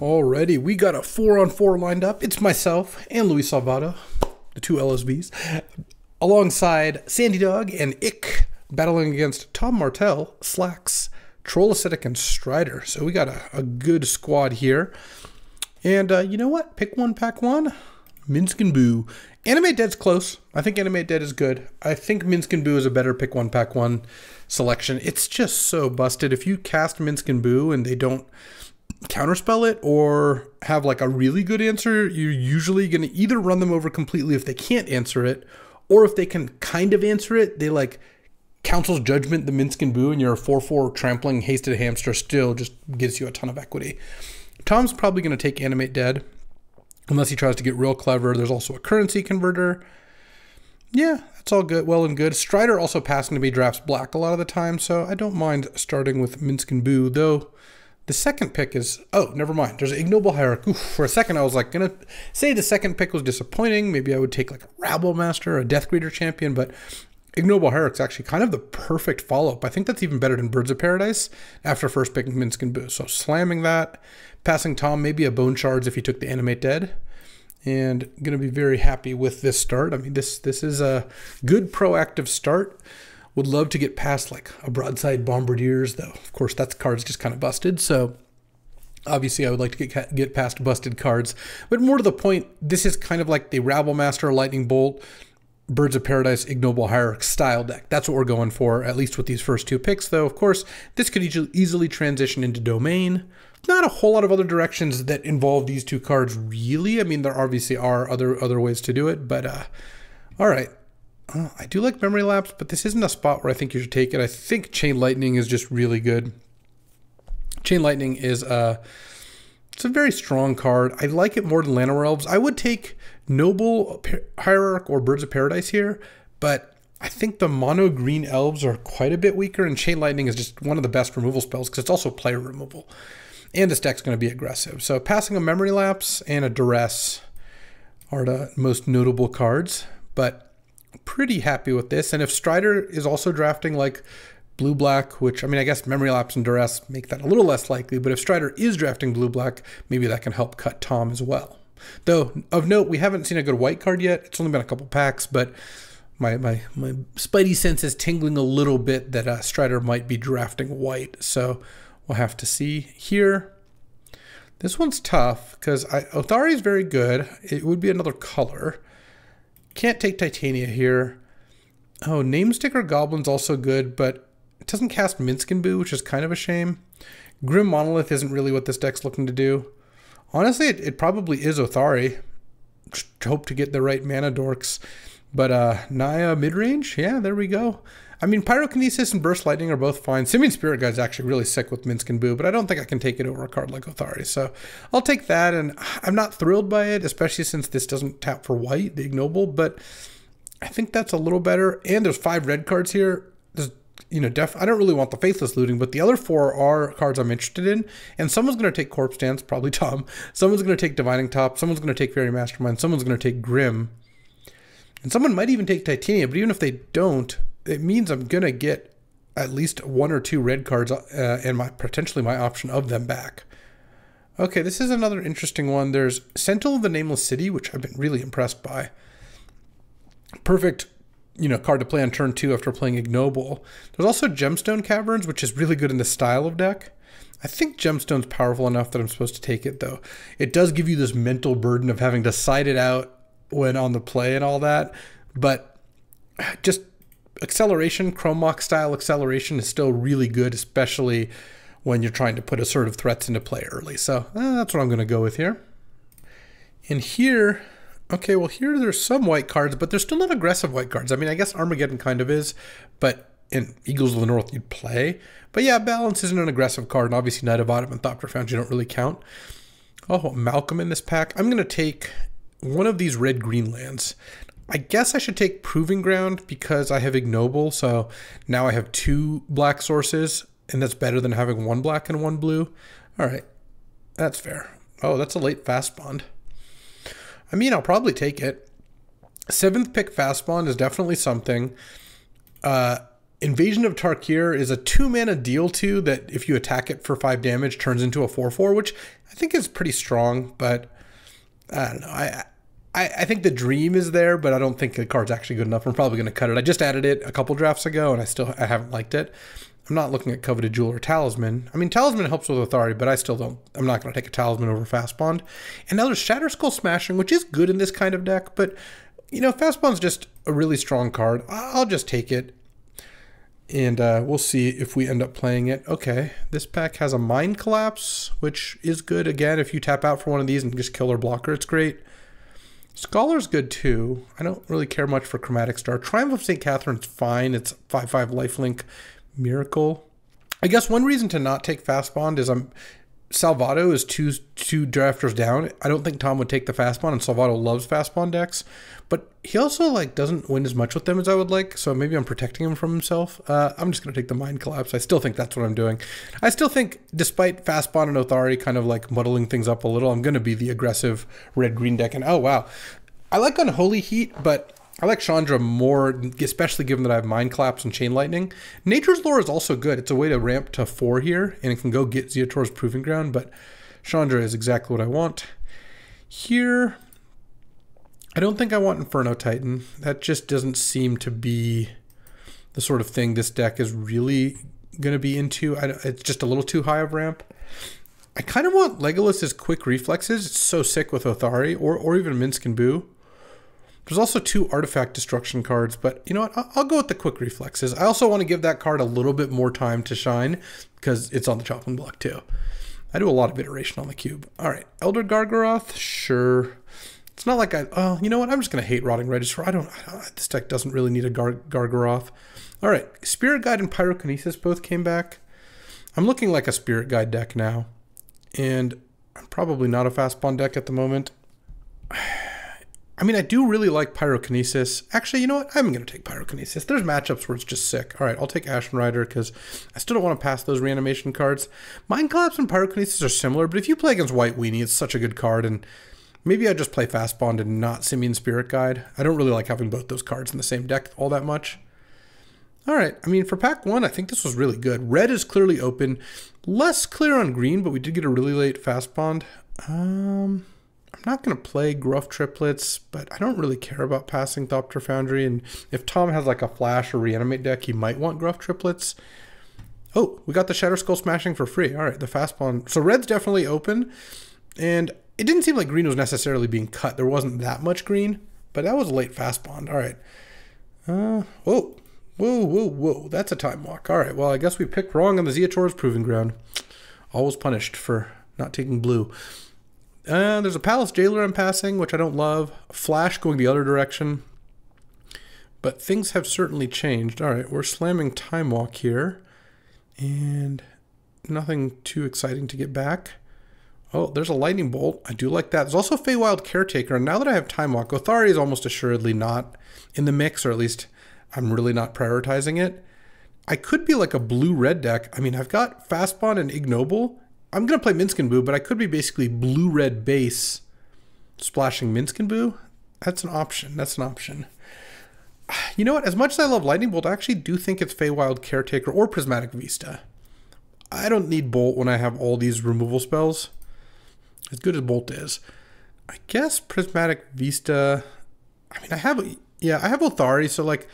Alrighty, we got a four on four lined up. It's myself and Luis Salvatto, the two LSVs, alongside Sandy Dog and Ick, battling against Tom Martell, Slacks, Troll Acidic, and Strider. So we got a, a good squad here. And uh, you know what? Pick one, pack one. Minsc and Boo. Animate Dead's close. I think Animate Dead is good. I think Minsc and Boo is a better pick one, pack one selection. It's just so busted. If you cast Minsc and Boo and they don't counterspell it or have like a really good answer, you're usually going to either run them over completely if they can't answer it, or if they can kind of answer it, they like Council's Judgment, the Minsc and Boo, and your 4 4 trampling hasted hamster still just gives you a ton of equity. Tom's probably going to take Animate Dead unless he tries to get real clever. There's also a currency converter. Yeah, that's all good, well and good. Strider also passing to be drafts black a lot of the time, so I don't mind starting with Minsc and Boo, though the second pick is, oh, never mind. There's an ignoble hierarch. Oof, for a second, I was like, gonna say the second pick was disappointing. Maybe I would take like a Rabble Master, a Death Greeter champion, but ignoble hierarch is actually kind of the perfect follow up. I think that's even better than Birds of Paradise after first picking Minsc and Boo. So slamming that, passing Tom, maybe a Bone Shards if he took the Animate Dead. And gonna be very happy with this start. I mean, this this is a good proactive start. Would love to get past like a broadside bombardiers, though. Of course, that card's just kind of busted. So obviously, I would like to get get past busted cards. But more to the point, this is kind of like the Rabble Master Lightning Bolt, Birds of Paradise, Ignoble Hierarch style deck. That's what we're going for, at least with these first two picks. Though, of course, this could easily transition into Domain. Not a whole lot of other directions that involve these two cards, really. I mean, there obviously are other other ways to do it, but uh, all right. Uh, I do like Memory Lapse, but this isn't a spot where I think you should take it. I think Chain Lightning is just really good. Chain Lightning is a, uh, it's a very strong card. I like it more than Llanowar Elves. I would take Noble Hierarch or Birds of Paradise here, but I think the mono green elves are quite a bit weaker, and Chain Lightning is just one of the best removal spells because it's also player removal. And this deck's going to be aggressive. So passing a Memory Lapse and a Duress are the most notable cards, but pretty happy with this. And if Strider is also drafting like blue black, which I mean, I guess memory lapse and duress make that a little less likely, but if Strider is drafting blue black, maybe that can help cut Tom as well. Though of note, we haven't seen a good white card yet. It's only been a couple packs, but my my my spidey sense is tingling a little bit that uh, Strider might be drafting white. So we'll have to see here. This one's tough because I Otharri is very good. It would be another color. Can't take Titania here. Oh, Namesticker Goblin's also good, but it doesn't cast Minsc and Boo, which is kind of a shame. Grim Monolith isn't really what this deck's looking to do. Honestly, it, it probably is Otharri. Just hope to get the right mana dorks. But uh, Naya midrange, yeah, there we go. I mean, Pyrokinesis and Burst Lightning are both fine. Simian Spirit Guide's actually really sick with Minsc and Boo, but I don't think I can take it over a card like Otharri. So I'll take that, and I'm not thrilled by it, especially since this doesn't tap for white, the Ignoble, but I think that's a little better. And there's five red cards here. There's, you know, def I don't really want the Faithless Looting, but the other four are cards I'm interested in. And someone's going to take Corpse Dance, probably Tom. Someone's going to take Divining Top. Someone's going to take Faerie Mastermind. Someone's going to take Grim. And someone might even take Titania, but even if they don't, it means I'm gonna get at least one or two red cards uh, and my potentially my option of them back. Okay, this is another interesting one. There's Sentinel of the Nameless City, which I've been really impressed by. Perfect, you know, card to play on turn two after playing Ignoble. There's also Gemstone Caverns, which is really good in the style of deck. I think Gemstone's powerful enough that I'm supposed to take it, though. It does give you this mental burden of having to side it out when on the play and all that, but just acceleration, Chrome style acceleration is still really good, especially when you're trying to put assertive threats into play early. So eh, that's what I'm going to go with here. And here, okay, well here there's some white cards, but there's still not aggressive white cards. I mean, I guess Armageddon kind of is, but in Eagles of the North you'd play. But yeah, Balance isn't an aggressive card, and obviously Knight of Autumn and Thought Profound you don't really count. Oh, Malcolm in this pack. I'm going to take one of these red-green lands. I guess I should take Proving Ground because I have Ignoble, so now I have two black sources, and that's better than having one black and one blue. All right, that's fair. Oh, that's a late fast bond. I mean, I'll probably take it. Seventh pick fast bond is definitely something. Uh, Invasion of Tarkir is a two mana deal two that if you attack it for five damage turns into a four four, which I think is pretty strong. But I don't know. I I, I think the dream is there, but I don't think the card's actually good enough. I'm probably going to cut it. I just added it a couple drafts ago, and I still I haven't liked it. I'm not looking at Coveted Jewel or Talisman. I mean, Talisman helps with Authority, but I still don't. I'm not going to take a Talisman over Fast Bond. And now there's shatter skull Smashing, which is good in this kind of deck, but you know, Fast Bond's just a really strong card. I'll just take it and uh, we'll see if we end up playing it. Okay, this pack has a Mine Collapse, which is good. Again, if you tap out for one of these and just kill our blocker, it's great. Scholar's good too. I don't really care much for Chromatic Star. Triumph of St. Catherine's fine. It's 5-5 lifelink Miracle. I guess one reason to not take Fast Bond is I'm Salvatto is two two drafters down. I don't think Tom would take the fast bond, and Salvatto loves fast bond decks, but he also like doesn't win as much with them as I would like. So maybe I'm protecting him from himself. Uh, I'm just gonna take the mine collapse. I still think that's what I'm doing. I still think, despite fast bond and authority kind of like muddling things up a little, I'm gonna be the aggressive red green deck. And oh wow, I like Unholy Heat, but I like Chandra more, especially given that I have Mine Collapse and Chain Lightning. Nature's Lore is also good. It's a way to ramp to four here, and it can go get Ziatora's Proving Ground, but Chandra is exactly what I want. Here, I don't think I want Inferno Titan. That just doesn't seem to be the sort of thing this deck is really going to be into. I, it's just a little too high of ramp. I kind of want Legolas's quick reflexes. It's so sick with Otharri, or, or even Minsc and Boo. There's also two artifact destruction cards, but you know what? I'll go with the quick reflexes. I also want to give that card a little bit more time to shine because it's on the chopping block too. I do a lot of iteration on the cube. All right, Elder Gargaroth, sure. It's not like I, oh, you know what? I'm just going to hate Rotting Regisaur. I don't, I don't, this deck doesn't really need a Gar Gargaroth. All right, Spirit Guide and Pyrokinesis both came back. I'm looking like a Spirit Guide deck now. And I'm probably not a fast bond deck at the moment. I mean, I do really like Pyrokinesis. Actually, you know what? I'm going to take Pyrokinesis. There's matchups where it's just sick. All right, I'll take Ashen Rider because I still don't want to pass those reanimation cards. Mine Collapse and Pyrokinesis are similar, but if you play against White Weenie, it's such a good card. And maybe I just play Fast Bond and not Simian Spirit Guide. I don't really like having both those cards in the same deck all that much. All right, I mean, for pack one, I think this was really good. Red is clearly open. Less clear on green, but we did get a really late Fast Bond. Um... I'm not going to play Gruff Triplets, but I don't really care about passing Thopter Foundry. And if Tom has like a Flash or Reanimate deck, he might want Gruff Triplets. Oh, we got the Shatter Skull Smashing for free. All right, the fast bond. So red's definitely open. And it didn't seem like green was necessarily being cut. There wasn't that much green, but that was a late fast bond. All right. Uh, whoa, whoa, whoa, whoa. That's a time walk. All right, well, I guess we picked wrong on the Ziatora's Proving Ground. Always punished for not taking blue. Uh, there's a Palace Jailer I'm passing, which I don't love. Flash going the other direction. But things have certainly changed. All right, we're slamming Time Walk here. And nothing too exciting to get back. Oh, there's a Lightning Bolt. I do like that. There's also Feywild Caretaker. And now that I have Time Walk, Authority is almost assuredly not in the mix, or at least I'm really not prioritizing it. I could be like a blue-red deck. I mean, I've got Fastbond and Ignoble, I'm going to play Minsc and Boo, but I could be basically blue-red base splashing Minsc and Boo. That's an option. That's an option. You know what? As much as I love Lightning Bolt, I actually do think it's Feywild Caretaker or Prismatic Vista. I don't need Bolt when I have all these removal spells. As good as Bolt is. I guess Prismatic Vista... I mean, I have... Yeah, I have Authority, so like...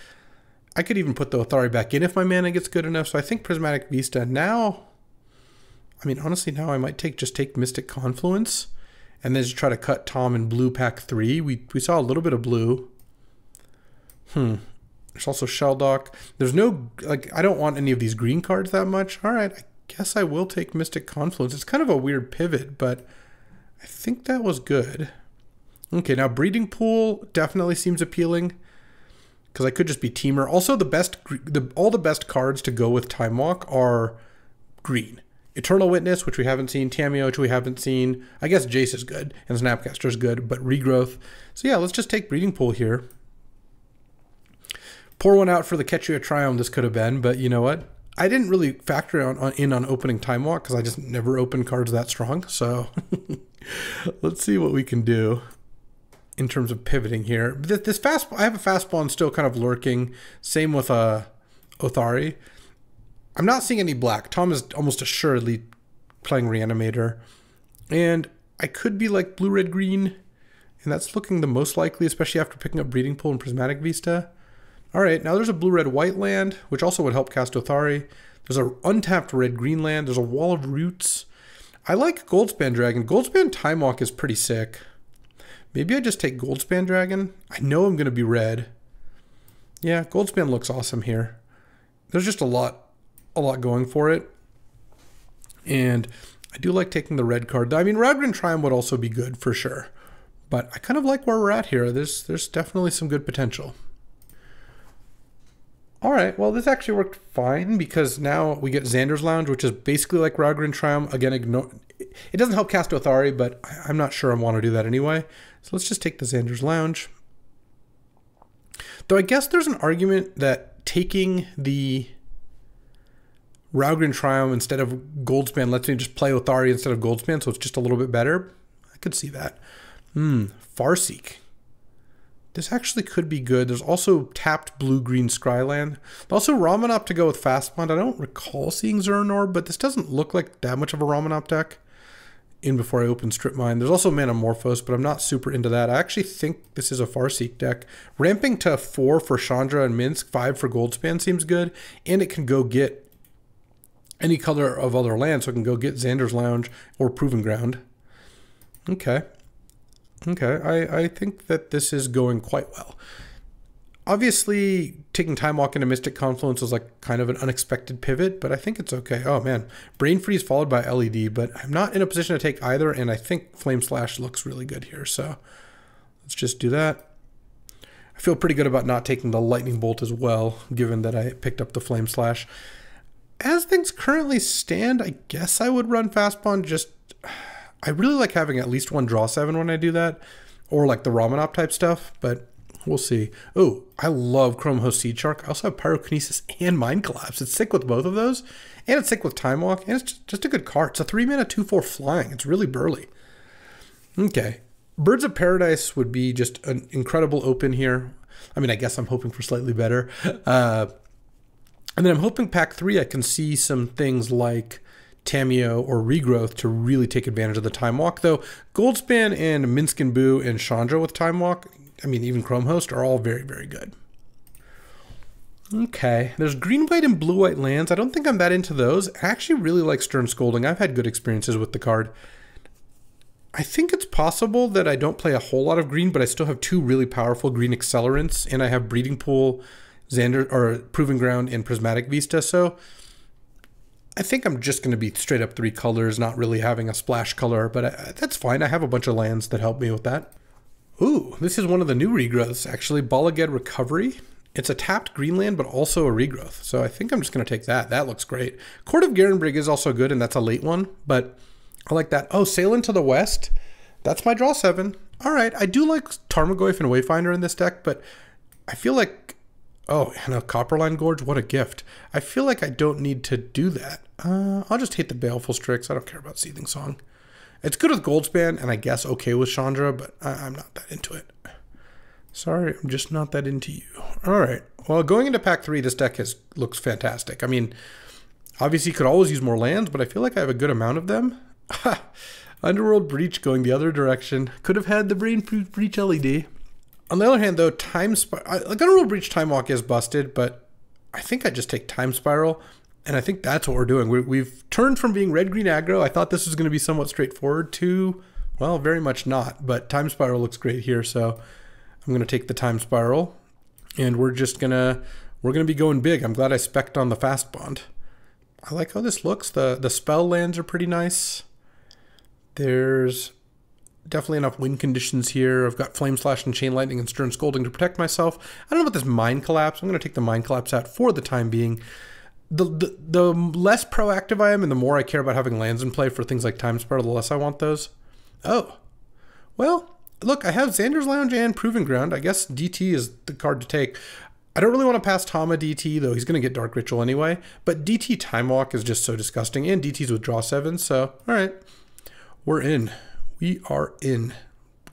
I could even put the Authority back in if my mana gets good enough. So I think Prismatic Vista now I mean, honestly, now I might take just take Mystic Confluence and then just try to cut Tom in blue pack three. We, we saw a little bit of blue. Hmm. There's also Shelldock. There's no, like, I don't want any of these green cards that much. All right, I guess I will take Mystic Confluence. It's kind of a weird pivot, but I think that was good. Okay, now Breeding Pool definitely seems appealing because I could just be Temur. Also, the best, the all the best cards to go with Time Walk are green. Eternal Witness, which we haven't seen, Tamiyo, which we haven't seen. I guess Jace is good, and Snapcaster is good, but Regrowth. So yeah, let's just take Breeding Pool here. Pour one out for the Ketria Triome this could have been, but you know what? I didn't really factor on, on in on opening Time Walk because I just never open cards that strong. So let's see what we can do in terms of pivoting here. This, this fast, I have a fastbond and still kind of lurking. Same with a Otharri. I'm not seeing any black. Tom is almost assuredly playing Reanimator. And I could be like blue, red, green. And that's looking the most likely, especially after picking up Breeding Pool and Prismatic Vista. All right, now there's a blue, red, white land, which also would help cast Otharri. There's an untapped red, green land. There's a wall of roots. I like Goldspan Dragon. Goldspan Time Walk is pretty sick. Maybe I just take Goldspan Dragon. I know I'm going to be red. Yeah, Goldspan looks awesome here. There's just a lot, a lot going for it. And I do like taking the red card. I mean, Raugrin Triome would also be good for sure. But I kind of like where we're at here. There's, there's definitely some good potential. All right, well, this actually worked fine because now we get Xander's Lounge, which is basically like Raugrin Triome. Again, ignore, it doesn't help cast Otharri, but I'm not sure I want to do that anyway. So let's just take the Xander's Lounge. Though I guess there's an argument that taking the Raugrin Triome instead of Goldspan lets me just play Otharri instead of Goldspan, so it's just a little bit better. I could see that. Hmm, Farseek. This actually could be good. There's also tapped blue-green Scryland. Also Ramunap to go with Fastbond. I don't recall seeing Zernor, but this doesn't look like that much of a Ramunap deck in before I open Strip Mine. There's also Manamorphose, but I'm not super into that. I actually think this is a Farseek deck. Ramping to 4 for Chandra and Minsc, 5 for Goldspan seems good, and it can go get any color of other land, so I can go get Xander's Lounge or Proving Ground. Okay. Okay, I, I think that this is going quite well. Obviously taking time walk into mystic confluence was like kind of an unexpected pivot but i think it's okay. Oh man. Brain freeze followed by LED but i'm not in a position to take either and i think flame slash looks really good here so let's just do that. I feel pretty good about not taking the lightning bolt as well given that i picked up the flame slash as things currently stand i guess i would run fastbond just i really like having at least one draw seven when i do that or like the Ramunap type stuff but We'll see. Oh, I love Chrome Host Seed Shark. I also have Pyrokinesis and Mine Collapse. It's sick with both of those, and it's sick with Time Walk, and it's just, just a good card. It's a 3 mana 2 4 flying. It's really burly. Okay. Birds of Paradise would be just an incredible open here. I mean, I guess I'm hoping for slightly better. Uh, and then I'm hoping pack three, I can see some things like Tamiyo or Regrowth to really take advantage of the Time Walk. Though Goldspan and Minsc and Boo and Chandra with Time Walk, I mean, even Chrome Host are all very, very good. Okay, there's green, white, and blue, white lands. I don't think I'm that into those. I actually really like Stern Scolding. I've had good experiences with the card. I think it's possible that I don't play a whole lot of green, but I still have two really powerful green accelerants, and I have Breeding Pool, Xander, or Proving Ground, and Prismatic Vista. So I think I'm just going to be straight up three colors, not really having a splash color, but I, that's fine. I have a bunch of lands that help me with that. Ooh, this is one of the new regrowths, actually. Bala Ged Recovery. It's a tapped Greenland, but also a regrowth. So I think I'm just going to take that. That looks great. Court of Garenbrig is also good, and that's a late one, but I like that. Oh, Sail into the West. That's my draw seven. All right, I do like Tarmogoyf and Wayfinder in this deck, but I feel like, oh, and a Copperline Gorge, what a gift. I feel like I don't need to do that. Uh, I'll just hit the Baleful Strix. I don't care about Seething Song. It's good with Goldspan, and I guess okay with Chandra, but I, am not that into it. Sorry, I'm just not that into you. All right. Well, going into pack three, this deck has looks fantastic. I mean, obviously, could always use more lands, but I feel like I have a good amount of them. Underworld Breach going the other direction. Could have had the Brain Breach LED. On the other hand, though, Time Spiral, like Underworld Breach Time Walk is busted, but I think I just take Time Spiral and I think that's what we're doing. we have turned from being red green aggro. I thought this was going to be somewhat straightforward to, well, very much not. But time spiral looks great here, so I'm going to take the time spiral, and we're just gonna we're gonna be going big. I'm glad I specced on the fast bond. I like how this looks. the The spell lands are pretty nice. There's definitely enough wind conditions here. I've got Flame Slash and Chain Lightning and Stern Scolding to protect myself. I don't know about this Mine Collapse. I'm going to take the Mine Collapse out for the time being the, the the less proactive I am and the more I care about having lands in play for things like Time Spiral, the less I want those. Oh. Well, look, I have Xander's Lounge and Proving Ground. I guess DT is the card to take. I don't really want to pass Tama DT, though he's going to get Dark Ritual anyway. But DT Time Walk is just so disgusting. And DT's with Draw 7, so all right. We're in. We are in.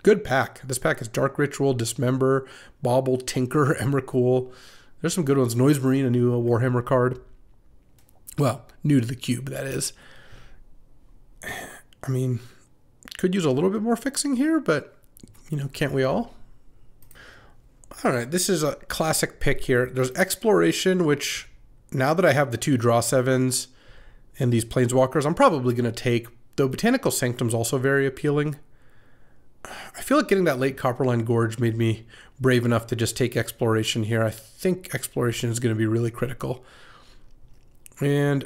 Good pack. This pack is Dark Ritual, Dismember, Bauble, Tinker, Emrakul. There's some good ones. Noise Marine, a new uh, Warhammer card. Well, new to the cube, that is. I mean, could use a little bit more fixing here, but, you know, can't we all? All right, this is a classic pick here. There's Exploration, which now that I have the two Draw Sevens and these Planeswalkers, I'm probably going to take, though Botanical Sanctum's also very appealing. I feel like getting that late Copperline Gorge made me brave enough to just take Exploration here. I think Exploration is going to be really critical. And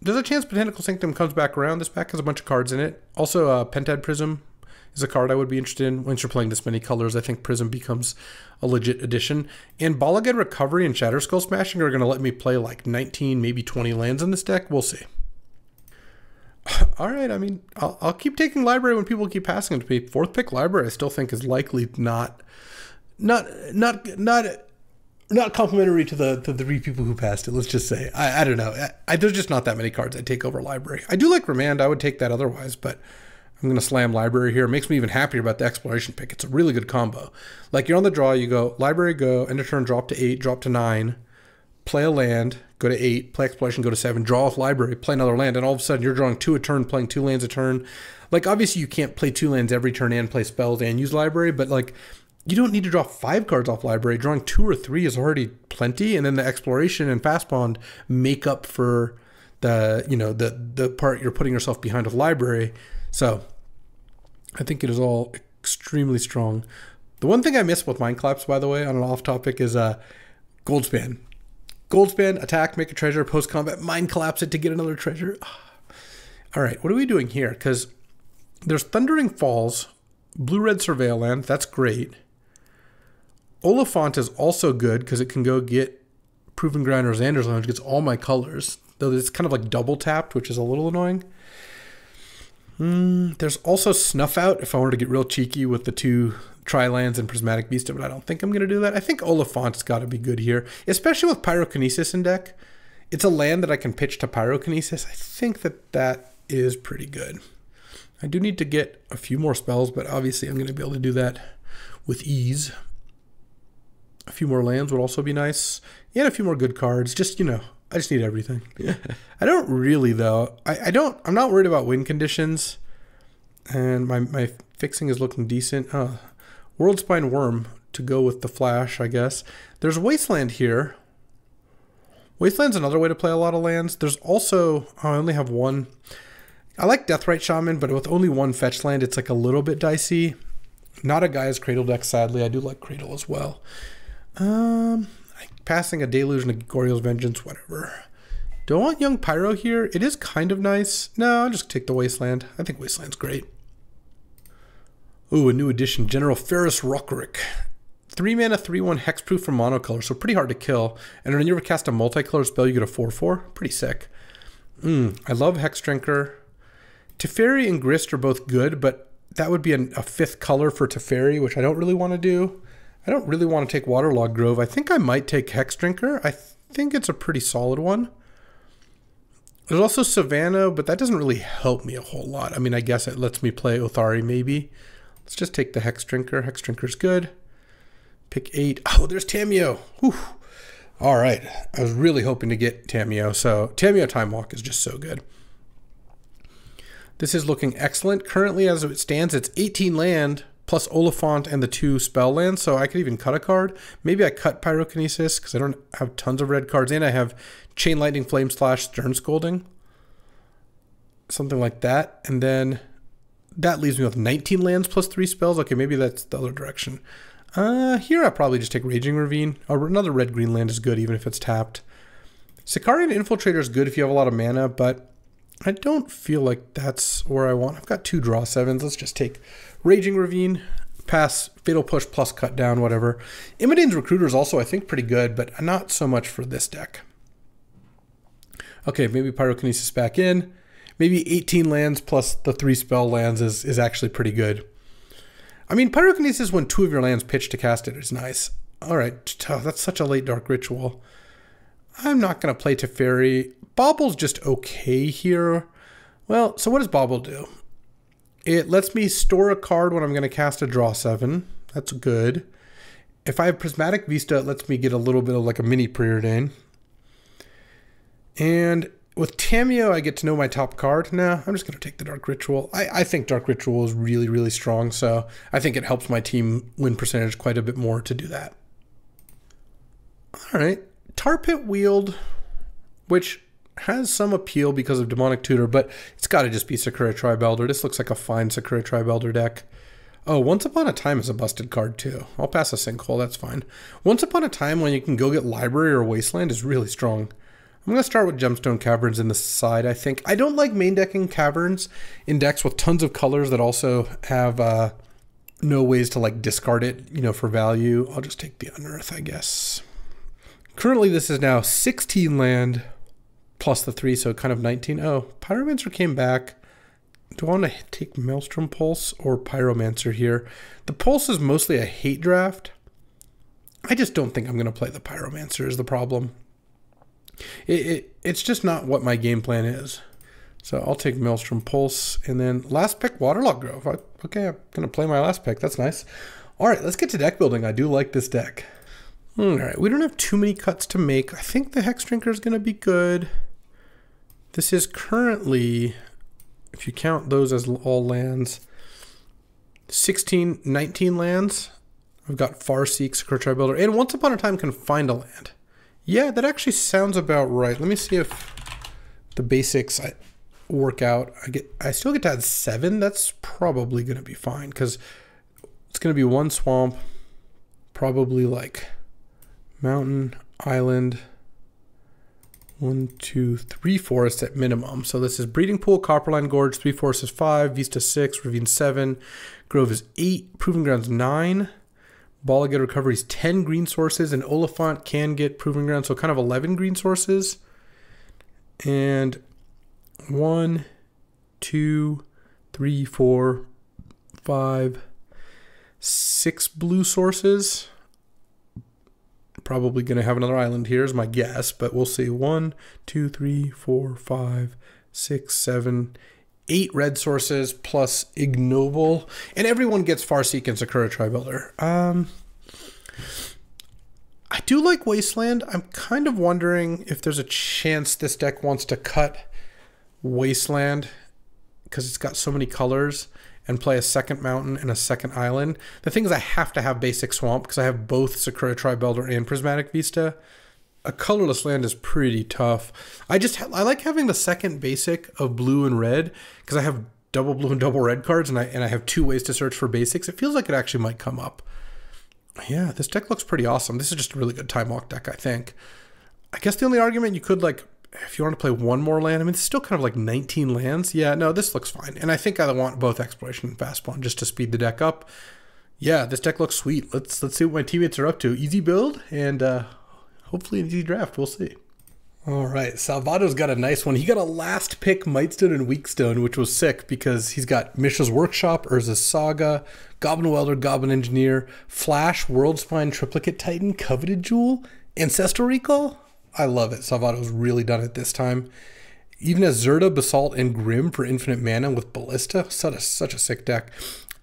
there's a chance Botanical Sanctum comes back around. This pack has a bunch of cards in it. Also, uh, Pentad Prism is a card I would be interested in. Once you're playing this many colors, I think Prism becomes a legit addition. And Bala Ged Recovery and Shatter Skull Smashing are going to let me play like 19, maybe 20 lands in this deck. We'll see. All right, I mean, I'll, I'll keep taking library when people keep passing it to me. Fourth pick library, I still think is likely not, not, not, not, not complimentary to the to the three people who passed it. Let's just say, I, I don't know. I, I, there's just not that many cards I take over library. I do like remand. I would take that otherwise, but I'm going to slam library here. It makes me even happier about the exploration pick. It's a really good combo. Like you're on the draw, you go library, go end of turn, drop to eight, drop to nine, play a land, go to eight, play exploration, go to seven, draw off library, play another land, and all of a sudden you're drawing two a turn, playing two lands a turn. Like obviously you can't play two lands every turn and play spells and use library, but like you don't need to draw five cards off library. Drawing two or three is already plenty, and then the exploration and fast bond make up for the you know the the part you're putting yourself behind of library. So I think it is all extremely strong. The one thing I miss with Mine Collapse, by the way, on an off topic, is uh, Goldspan. Goldspan, attack, make a treasure, post combat, Mine Collapse it to get another treasure. All right, what are we doing here? Because there's Thundering Falls, Blue Red Surveil Land, that's great. Oliphaunt is also good because it can go get Proving Ground or Xander's Lounge, gets all my colors, though it's kind of like double tapped, which is a little annoying. Mm, there's also Snuff Out if I wanted to get real cheeky with the two Tri-lands and Prismatic Beast, but I don't think I'm going to do that. I think Oliphaunt's got to be good here, especially with Pyrokinesis in deck. It's a land that I can pitch to Pyrokinesis. I think that that is pretty good. I do need to get a few more spells, but obviously I'm going to be able to do that with ease. A few more lands would also be nice. And a few more good cards. Just, you know, I just need everything. I don't really though. I, I don't I'm not worried about win conditions. And my, my fixing is looking decent. Oh, World Spine Wurm to go with the Flash, I guess. There's Wasteland here. Wasteland's another way to play a lot of lands. There's also oh, I only have one. I like Deathrite Shaman, but with only one fetch land, it's like a little bit dicey. Not a Gaea's Cradle deck, sadly. I do like Cradle as well. Um, passing a deluge and a Vengeance, whatever. Do I want Young Pyro here? It is kind of nice. No, I'll just take the Wasteland. I think Wasteland's great. Ooh, a new addition, General Ferrous Rokiric. Three mana, three one hexproof for monocolor, so pretty hard to kill. And when you ever cast a multicolor spell, you get a four four. Pretty sick. Mm, I love Hexdrinker. Teferi and Grist are both good, but that would be a fifth color for Teferi, which I don't really want to do. I don't really want to take Waterlogged Grove. I think I might take Hexdrinker. I think it's a pretty solid one. There's also Savannah, but that doesn't really help me a whole lot. I mean, I guess it lets me play Otharri maybe. Let's just take the Hexdrinker. Hex Drinker's good. Pick eight. Oh, there's Tamiyo. Whew. All right. I was really hoping to get Tamiyo. So Tamiyo Time Walk is just so good. This is looking excellent. Currently, as it stands, it's 18 land plus Oliphaunt and the two spell lands, so I could even cut a card. Maybe I cut Pyrokinesis because I don't have tons of red cards, and I have Chain Lightning, Flame Slash, Stern Scolding. Something like that. And then that leaves me with 19 lands plus three spells. Okay, maybe that's the other direction. Uh, here I'll probably just take Raging Ravine. Or another red-green land is good even if it's tapped. Sicarian Infiltrator is good if you have a lot of mana, but I don't feel like that's where I want. I've got two draw sevens. Let's just take Raging Ravine, pass, Fatal Push plus Cut Down, whatever. Imodane's Recruiter is also, I think, pretty good, but not so much for this deck. Okay, maybe Pyrokinesis back in. Maybe 18 lands plus the three spell lands is, is actually pretty good. I mean, Pyrokinesis when two of your lands pitch to cast it is nice. All right, oh, that's such a late Dark Ritual. I'm not going to play Teferi. Bauble's just okay here. Well, so what does Bauble do? It lets me store a card when I'm going to cast a draw seven. That's good. if I have Prismatic Vista, it lets me get a little bit of like a mini Preordain. And with Tamiyo, I get to know my top card. Nah, I'm just going to take the Dark Ritual. I, I think Dark Ritual is really, really strong, so I think it helps my team win percentage quite a bit more to do that. All right, Tar Pit Wield, which has some appeal because of Demonic Tutor, but it's got to just be Sakura Tribe Elder. This looks like a fine Sakura Tribe Elder deck. Oh, Once Upon a Time is a busted card too. I'll pass a sinkhole, that's fine. Once Upon a Time when you can go get Library or Wasteland is really strong. I'm going to start with Gemstone Caverns in the side, I think. I don't like main decking Caverns in decks with tons of colors that also have uh, no ways to like discard it, you know, for value. I'll just take the Unearth, I guess. Currently, this is now 16 land plus the 3, so kind of 19. Oh, Pyromancer came back. Do I want to take Maelstrom Pulse or Pyromancer here? The Pulse is mostly a hate draft. I just don't think I'm going to play the Pyromancer is the problem. It, it, it's just not what my game plan is. So I'll take Maelstrom Pulse and then last pick Waterlogged Grove. I, okay, I'm going to play my last pick. That's nice. All right, let's get to deck building. I do like this deck. Hmm, all right, we don't have too many cuts to make. I think the Hex Drinker is going to be good. This is currently, if you count those as all lands, 16, 19 lands. I've got Farseek, Sakura Tribe Elder, and Once Upon a Time can find a land. Yeah, that actually sounds about right. Let me see if the basics work out. I get I still get to add seven. That's probably gonna be fine because it's gonna be one swamp, probably like mountain, island, one, two, three forests at minimum. So this is Breeding Pool, Copperline Gorge, three forests is five, Vista six, Ravine seven, Grove is eight, Proving Grounds nine. Bala Ged recoveries 10 green sources, and Oliphaunt can get Proving Ground, so kind of 11 green sources. And one, two, three, four, five, six blue sources. Probably going to have another island here, is my guess, but we'll see. One, two, three, four, five, six, seven, eight red sources plus ignoble, and everyone gets Farseek and Sakura Tribe Elder. Um, I do like Wasteland. I'm kind of wondering if there's a chance this deck wants to cut Wasteland because it's got so many colors and play a second mountain and a second island. The thing is, I have to have basic swamp because I have both Sakura Tribe Elder and Prismatic Vista a colorless land is pretty tough. I just I like having the second basic of blue and red because I have double blue and double red cards and I and I have two ways to search for basics. It feels like it actually might come up. Yeah, this deck looks pretty awesome. This is just a really good time walk deck, I think. I guess the only argument you could like if you want to play one more land, I mean, it's still kind of like 19 lands. Yeah, no, this looks fine. And I think I want both exploration and fast bond just to speed the deck up. Yeah, this deck looks sweet. Let's let's see what my teammates are up to. Easy build and uh hopefully an easy draft. We'll see. All right, Salvatto's got a nice one. He got a last pick Mightstone and Weakstone, which was sick because he's got Mishra's Workshop, Urza's Saga, Goblin Welder, Goblin Engineer, Flash, World Spine, Triplicate Titan, Coveted Jewel, Ancestral Recall. I love it. Salvatto's really done it this time. Even as Zirda, Basalt, and Grim for infinite mana with Ballista. Such a, such a sick deck.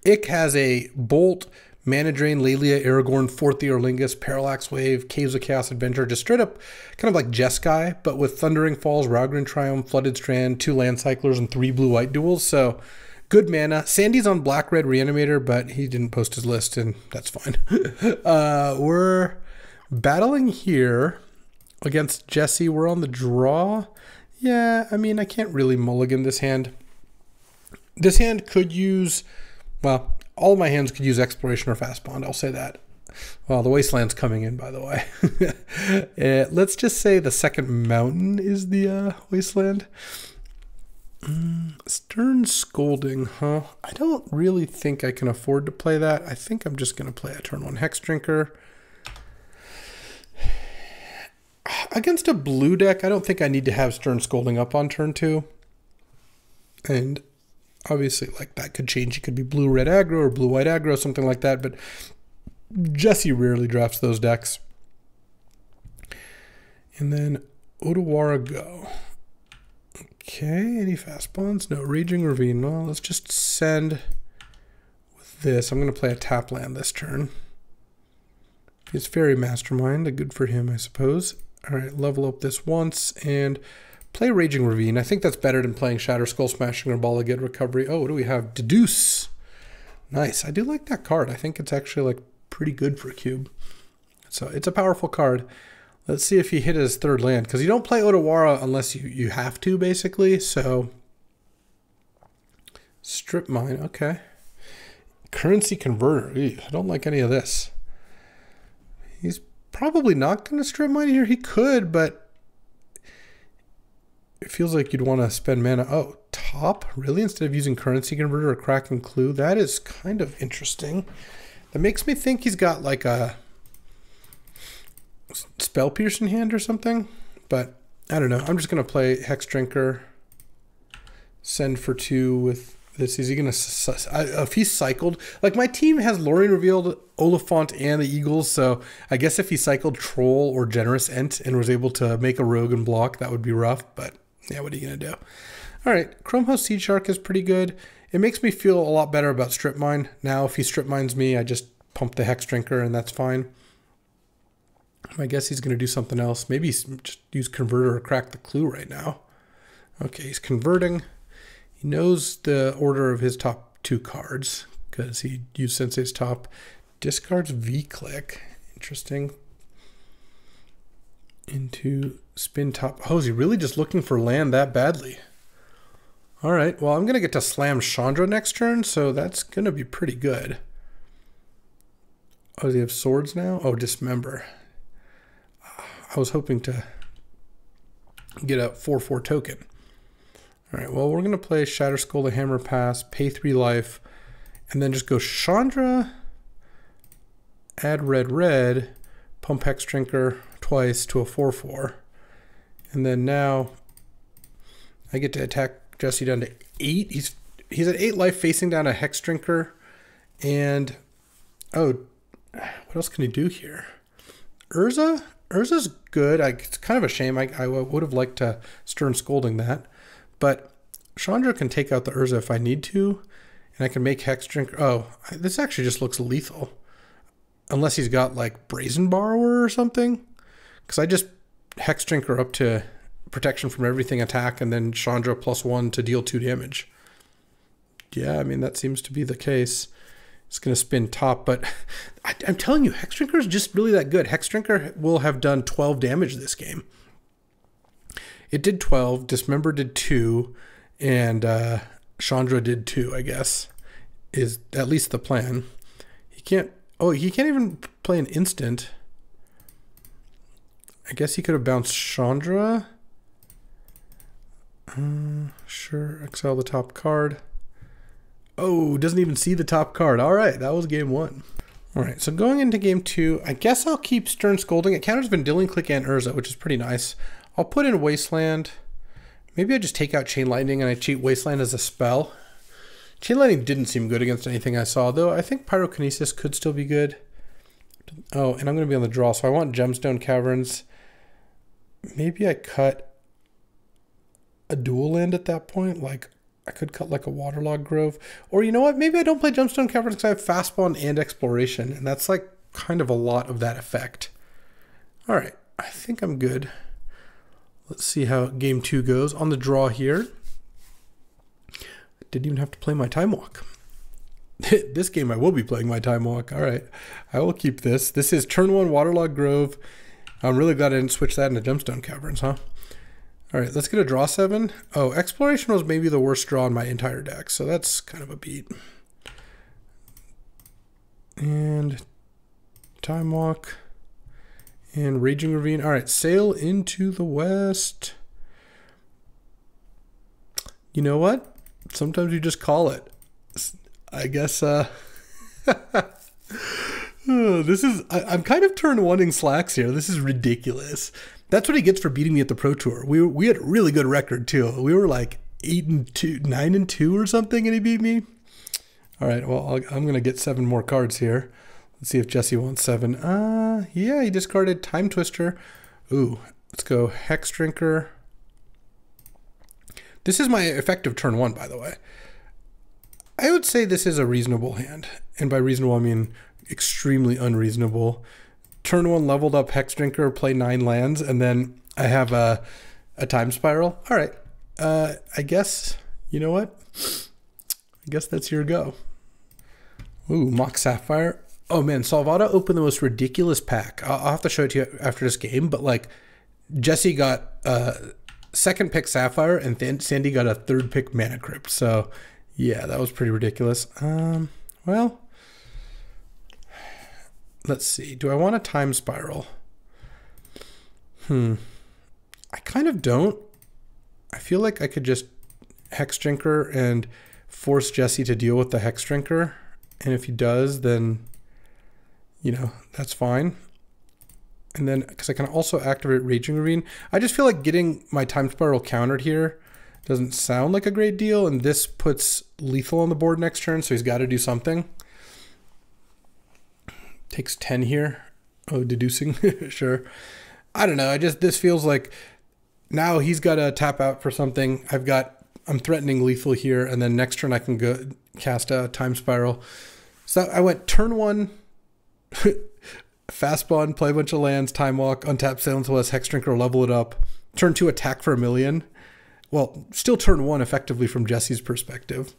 Ick has a Bolt, Mana Drain, Laelia, Aragorn, Forth Eorlingas, Parallax Wave, Caves of Chaos Adventure, just straight up kind of like Jeskai, but with Thundering Falls, Raugrin Triome, Flooded Strand, two Land Cyclers, and three Blue White duels. So good mana. Sandy's on Black Red Reanimator, but he didn't post his list, and that's fine. uh, we're battling here against Jesse. We're on the draw. Yeah, I mean, I can't really mulligan this hand. This hand could use, well, all my hands could use exploration or fast bond. I'll say that. Well, the wasteland's coming in, by the way. uh, let's just say the second mountain is the uh, wasteland. Mm, Stern Scolding, huh? I don't really think I can afford to play that. I think I'm just going to play a turn one Hex Drinker. Against a blue deck, I don't think I need to have Stern Scolding up on turn two. And obviously like that could change. It could be blue red aggro or blue white aggro, something like that. But Jesse rarely drafts those decks. And then Otawara go. Okay, any fast bonds? No, Raging Ravine. Well, let's just send with this. I'm going to play a tap land this turn. He's Faerie Mastermind. Good for him, I suppose. All right, level up this once and play Raging Ravine. I think that's better than playing Shatter Skull Smashing or Bala Ged Recovery. Oh, what do we have? Deduce. Nice. I do like that card. I think it's actually like pretty good for a cube. So it's a powerful card. Let's see if he hit his third land because you don't play Otawara unless you you have to basically. So strip mine. Okay. Currency converter. Ew, I don't like any of this. He's probably not going to strip mine here. He could, but it feels like you'd want to spend mana. Oh, top? Really? Instead of using currency converter or Kraken Clue? That is kind of interesting. That makes me think he's got like a spell piercing hand or something. But I don't know. I'm just going to play Hex Drinker. Send for two with this. Is he going to... If he's cycled... Like, my team has Lorien revealed Oliphaunt and the Eagles, so I guess if he cycled Troll or Generous Ent and was able to make a Rogue and block, that would be rough. But, yeah, what are you going to do? All right, Chromehost Seed Shark is pretty good. It makes me feel a lot better about Strip Mine. Now, if he Strip Mines me, I just pump the Hex Drinker, and that's fine. I guess he's going to do something else. Maybe just use Converter or Crack the Clue right now. Okay, he's converting. He knows the order of his top two cards because he used Sensei's top. Discards V-Click. Interesting. Into spin top. Oh, is he really just looking for land that badly? All right, well, I'm going to get to slam Chandra next turn, so that's going to be pretty good. Oh, does he have swords now? Oh, dismember. I was hoping to get a 4-4 token. All right, well, we're going to play Shatter Skull, the Hammer Pass, pay 3 life, and then just go Chandra, add red, red, pump Hex Drinker twice to a 4-4. And then now I get to attack Jesse down to 8. He's he's at 8 life facing down a Hex Drinker. And, oh, what else can he do here? Urza? Urza's good. I, it's kind of a shame. I, I would have liked to Stern Scolding that. But Chandra can take out the Urza if I need to. And I can make Hex Drink. Oh, this actually just looks lethal. Unless he's got like Brazen Borrower or something. Because I just Hex Drinker up to protection from everything attack and then Chandra plus one to deal two damage. Yeah, I mean, that seems to be the case. It's going to spin top, but I, am telling you, Hex Drinker is just really that good. Hex Drinker will have done 12 damage this game. It did 12, Dismember did 2, and uh, Chandra did 2, I guess, is at least the plan. He can't, oh, he can't even play an instant. I guess he could have bounced Chandra. Uh, sure, exile the top card. Oh, doesn't even see the top card. All right, that was game one. All right, so going into game two, I guess I'll keep Stern Scolding. It counters Vendilion Clique and Urza, which is pretty nice. I'll put in Wasteland. Maybe I just take out Chain Lightning and I cheat Wasteland as a spell. Chain Lightning didn't seem good against anything I saw, though. I think Pyrokinesis could still be good. Oh, and I'm going to be on the draw, so I want Gemstone Caverns. Maybe I cut a dual land at that point, like I could cut like a waterlogged grove. Or you know what? Maybe I don't play Gemstone Caverns because I have fast bond and exploration, and that's like kind of a lot of that effect. All right, I think I'm good. Let's see how game two goes. On the draw here, didn't even have to play my time walk. this game I will be playing my time walk. All right, I will keep this. This is turn one waterlogged grove. I'm really glad I didn't switch that into Gemstone Caverns, huh? All right, let's get a draw seven. Oh, exploration was maybe the worst draw in my entire deck, so that's kind of a beat. And time walk and raging ravine. All right, sail into the west. You know what? Sometimes you just call it. I guess. uh This is. I, I'm kind of turn wanting slacks here. This is ridiculous. That's what he gets for beating me at the Pro Tour. We we had a really good record too. We were like eight and two, nine and two or something, and he beat me. All right, well i am gonna get seven more cards here. Let's see if Jesse wants seven. Uh, yeah, he discarded Time Twister. Ooh, let's go Hex Drinker. This is my effective turn one, by the way. I would say this is a reasonable hand, and by reasonable I mean extremely unreasonable. turn one leveled up Hex Drinker, play nine lands, and then I have a, a time spiral. All right. Uh, I guess, you know what? I guess that's your go. Ooh, Mox Sapphire. Oh man, Salvatto opened the most ridiculous pack. I'll, I'll have to show it to you after this game, but like Jesse got uh second pick Sapphire and then Sandy got a third pick Mana Crypt. So yeah, that was pretty ridiculous. Um, well, let's see. Do I want a time spiral? Hmm. I kind of don't. I feel like I could just Hex Drinker and force Jesse to deal with the Hex Drinker. And if he does, then, you know, that's fine. And then, because I can also activate Raging Ravine, I just feel like getting my Time Spiral countered here doesn't sound like a great deal. And this puts lethal on the board next turn, so he's got to do something. Takes 10 here. Oh, deducing. sure. I don't know. I just, this feels like now he's got to tap out for something. I've got, I'm threatening lethal here. And then next turn I can go cast a time spiral. So I went turn one, fast bond, play a bunch of lands, time walk, untap Sail into the West, Hex Drinker, level it up. Turn two, attack for a million. Well, still turn one effectively from Jesse's perspective.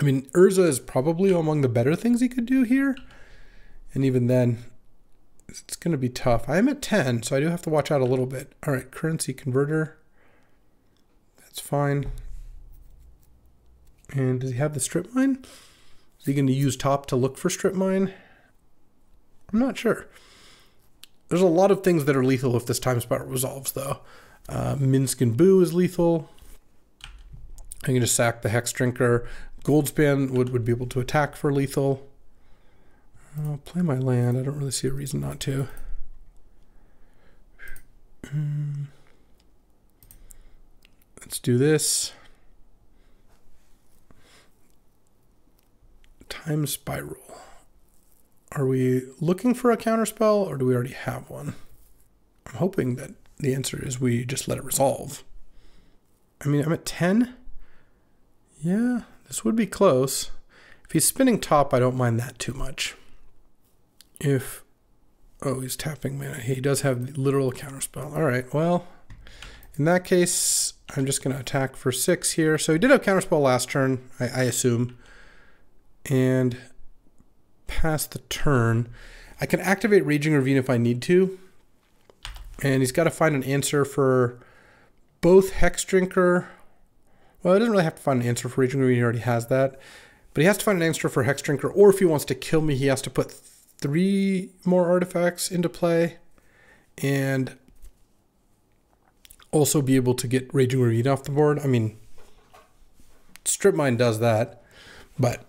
I mean, Urza is probably among the better things he could do here. And even then, it's going to be tough. I am at 10, so I do have to watch out a little bit. All right, currency converter. That's fine. And does he have the strip mine? Is he going to use top to look for strip mine? I'm not sure. There's a lot of things that are lethal if this time spot resolves, though. Uh, Minsc and Boo is lethal. I can just sack the Hex Drinker. Goldspan would, would be able to attack for lethal. I'll play my land. I don't really see a reason not to. Um, let's do this. Time Spiral. Are we looking for a counterspell or do we already have one? I'm hoping that the answer is we just let it resolve. I mean, I'm at 10. Yeah, this would be close. If he's spinning top, I don't mind that too much if oh he's tapping mana he does have literal counterspell all right well in that case i'm just going to attack for six here so he did have counterspell last turn I, I assume and pass the turn i can activate raging ravine if i need to and he's got to find an answer for both hex drinker well, he doesn't really have to find an answer for Raging Ravine. He already has that. But he has to find an answer for Hex Drinker, or if he wants to kill me, he has to put three more artifacts into play and also be able to get Raging Ravine off the board. I mean, Strip Mine does that, but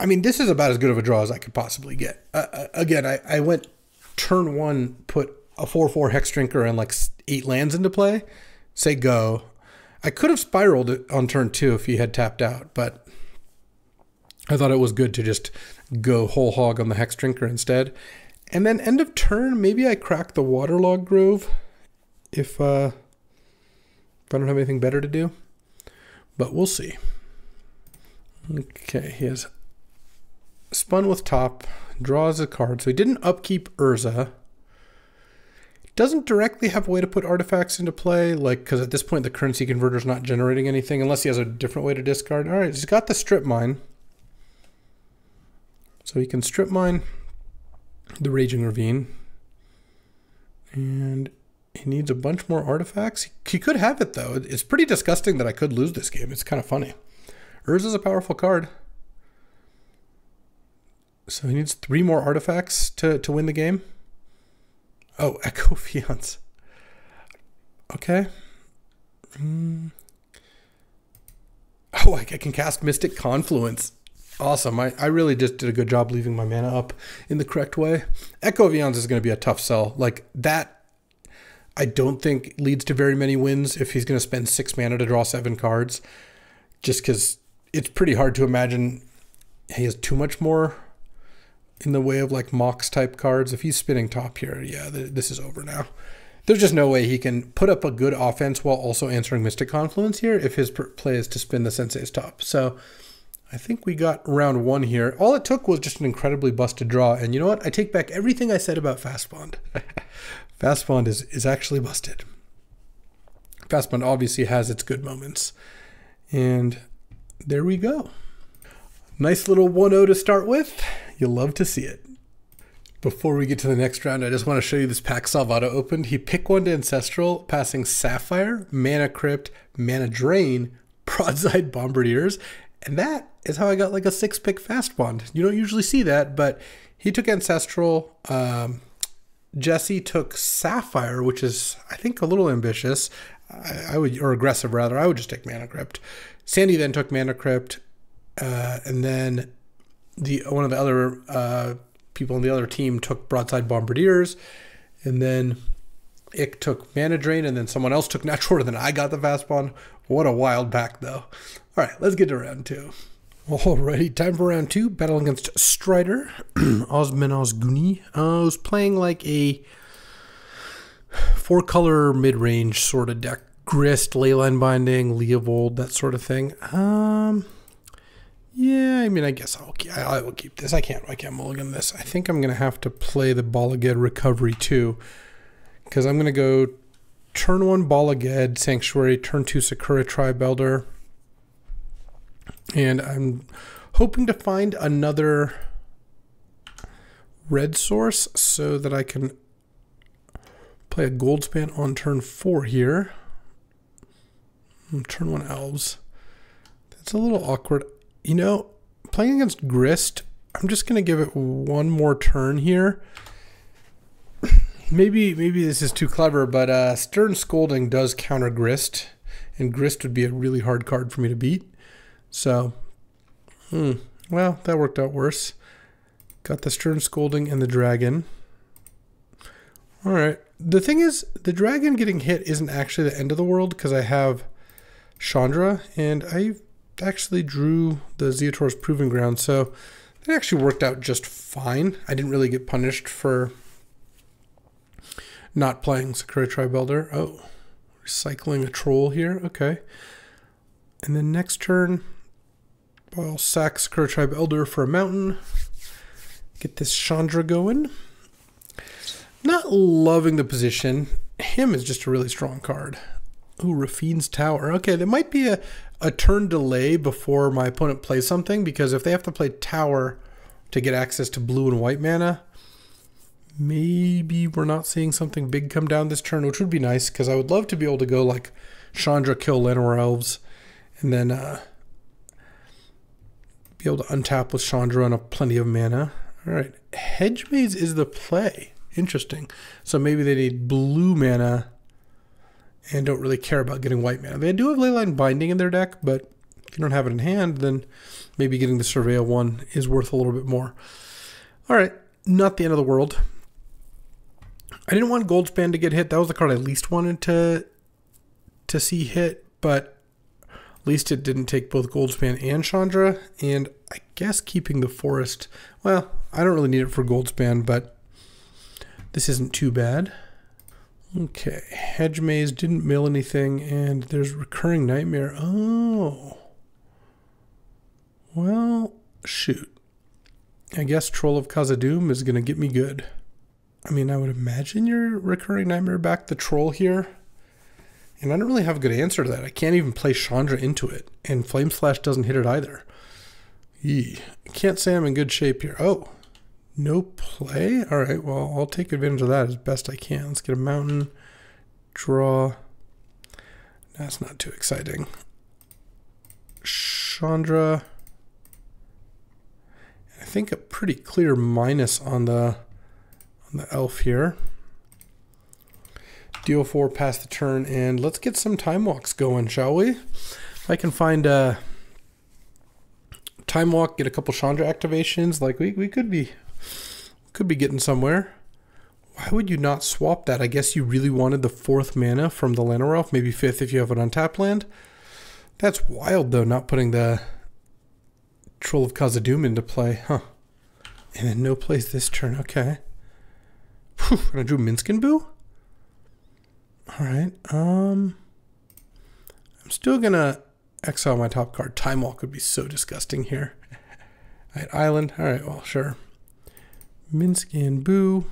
I mean, this is about as good of a draw as I could possibly get. Uh, uh again, I, I went turn one, put a 4 4 Hex Drinker and like eight lands into play, say go. I could have spiraled it on turn two if he had tapped out, but I thought it was good to just go whole hog on the Hex Drinker instead. And then end of turn, maybe I crack the Waterlogged Grove if, uh, if I don't have anything better to do. But we'll see. Okay, he has spun with top, draws a card. So he didn't upkeep Urza. Doesn't directly have a way to put artifacts into play, like, because at this point the currency converter is not generating anything unless he has a different way to discard. All right, he's got the strip mine. So he can strip mine the Raging Ravine. And he needs a bunch more artifacts. He could have it, though. It's pretty disgusting that I could lose this game. It's kind of funny. Urza is a powerful card. So he needs three more artifacts to, to win the game. Oh, Echo of Eons. Okay. Mm. Oh, I can cast Mystic Confluence. Awesome. I, I really just did a good job leaving my mana up in the correct way. Echo of Eons is going to be a tough sell. Like that, I don't think leads to very many wins if he's going to spend six mana to draw seven cards. Just because it's pretty hard to imagine he has too much more in the way of like Mox type cards. If he's spinning top here, yeah, this is over now. There's just no way he can put up a good offense while also answering Mystic Confluence here if his play is to spin the Sensei's top. So I think we got round one here. All it took was just an incredibly busted draw. And you know what? I take back everything I said about Fast Bond. Fast Bond is, is actually busted. Fast Bond obviously has its good moments. And there we go. Nice little 1 0 to start with. You'll love to see it. Before we get to the next round, I just want to show you this pack Salvatto opened. He picked one to Ancestral, passing Sapphire, Mana Crypt, Mana Drain, Broadside Bombardiers, and that is how I got like a six pick fast bond. You don't usually see that, but he took Ancestral. Um, Jesse took Sapphire, which is, I think, a little ambitious. I, I, would, or aggressive rather. I would just take Mana Crypt. Sandy then took Mana Crypt, uh, and then the one of the other uh, people on the other team took Broadside Bombardiers, and then Ick took Mana Drain, and then someone else took Natural Order, then I got the Fast Bond. What a wild pack, though. All right, let's get to round two. Alrighty, time for round two. Battle against Strider, Osman Osguni. Uh, I was playing like a four color mid range sort of deck. Grist, Leyline Binding, Leovold, that sort of thing. Um, yeah, I mean, I guess I'll keep, I, I will keep this. I can't, I can't mulligan this. I think I'm gonna have to play the Bala Ged Recovery too, because I'm gonna go turn one Bala Ged Sanctuary, turn two Sakura Tribe Elder, and I'm hoping to find another red source so that I can play a Goldspan on turn four here. Hmm, turn one elves. That's a little awkward. You know, playing against Grist, I'm just gonna give it one more turn here. maybe maybe this is too clever, but uh, Stern Scolding does counter Grist, and Grist would be a really hard card for me to beat. So, hmm, well, that worked out worse. Got the Stern Scolding and the Dragon. All right. The thing is, the Dragon getting hit isn't actually the end of the world because I have Chandra, and I actually drew the Ziatora's Proving Ground, so it actually worked out just fine. I didn't really get punished for not playing Sakura Tribe Elder. Oh, recycling a troll here. Okay. And then next turn, I'll sack Sakura Tribe Elder for a mountain. Get this Chandra going. Not loving the position. Him is just a really strong card. Ooh, Raffine's Tower. Okay, there might be a, a turn delay before my opponent plays something because if they have to play Tower to get access to blue and white mana, maybe we're not seeing something big come down this turn, which would be nice because I would love to be able to go like Chandra kill Llanowar Elves and then uh, be able to untap with Chandra and a plenty of mana. All right, Hedge Maze is the play. Interesting. So maybe they need blue mana and don't really care about getting white mana. They do have Leyline Binding in their deck, but if you don't have it in hand, then maybe getting the Surveil one is worth a little bit more. All right, not the end of the world. I didn't want Goldspan to get hit. That was the card I least wanted to to see hit, but at least it didn't take both Goldspan and Chandra. And I guess keeping the Forest, well, I don't really need it for Goldspan, but this isn't too bad. Okay, Hedge Maze didn't mill anything, and there's Recurring Nightmare. Oh. Well, shoot. I guess Troll of Khazad-dûm is going to get me good. I mean, I would imagine you're Recurring Nightmare back the Troll here. And I don't really have a good answer to that. I can't even play Chandra into it, and Flame Slash doesn't hit it either. Yee. Can't say I'm in good shape here. Oh, no play? All right, well, I'll take advantage of that as best I can. Let's get a mountain, draw. That's not too exciting. Chandra. I think a pretty clear minus on the on the elf here. Deal 4 past the turn, and let's get some time walks going, shall we? If I can find a time walk, get a couple Chandra activations, like we, we could be could be getting somewhere. Why would you not swap that? I guess you really wanted the fourth mana from the Llanowar Elf, maybe fifth if you have an untapped land. That's wild, though, not putting the Troll of Khazad-dûm into play, huh? And then no plays this turn, okay. Whew, and I drew Minsc Boo? Alright, um... I'm still gonna exile my top card. Time Walk would be so disgusting here. All right, Island. All right, well, sure. Minsc Boo.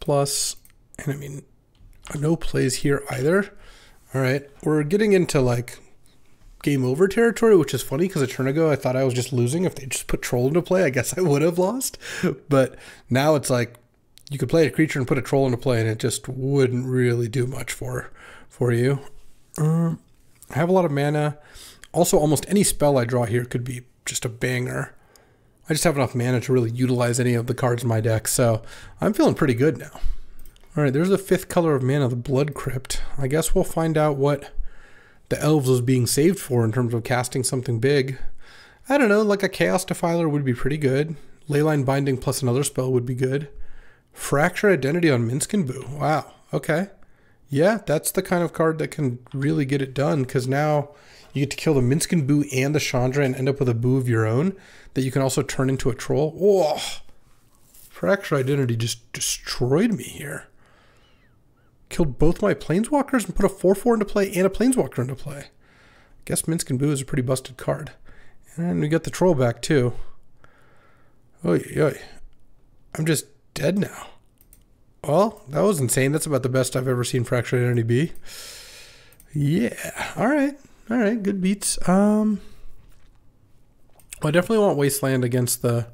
Plus, and I mean, no plays here either. All right, we're getting into like game over territory, which is funny because a turn ago I thought I was just losing. If they just put troll into play, I guess I would have lost. But now it's like you could play a creature and put a troll into play, and it just wouldn't really do much for for you. Um, I have a lot of mana. Also, almost any spell I draw here could be just a banger. I just have enough mana to really utilize any of the cards in my deck, so I'm feeling pretty good now. All right, there's the fifth color of mana, the Blood Crypt. I guess we'll find out what the elves was being saved for in terms of casting something big. I don't know, like a Chaos Defiler would be pretty good. Leyline Binding plus another spell would be good. Fractured Identity on Minsc Boo. Wow, okay. Yeah, that's the kind of card that can really get it done because now you get to kill the Minsc Boo and the Chandra and end up with a Boo of your own that you can also turn into a troll. Whoa! Fractured Identity just destroyed me here killed both my planeswalkers and put a 4-4 into play and a planeswalker into play. I guess Minsc Boo is a pretty busted card. And we got the troll back too. Oy, oy. I'm just dead now. Well, that was insane. That's about the best I've ever seen Fractured Identity be. Yeah. All right. All right. Good beats. Um, I definitely want Wasteland against the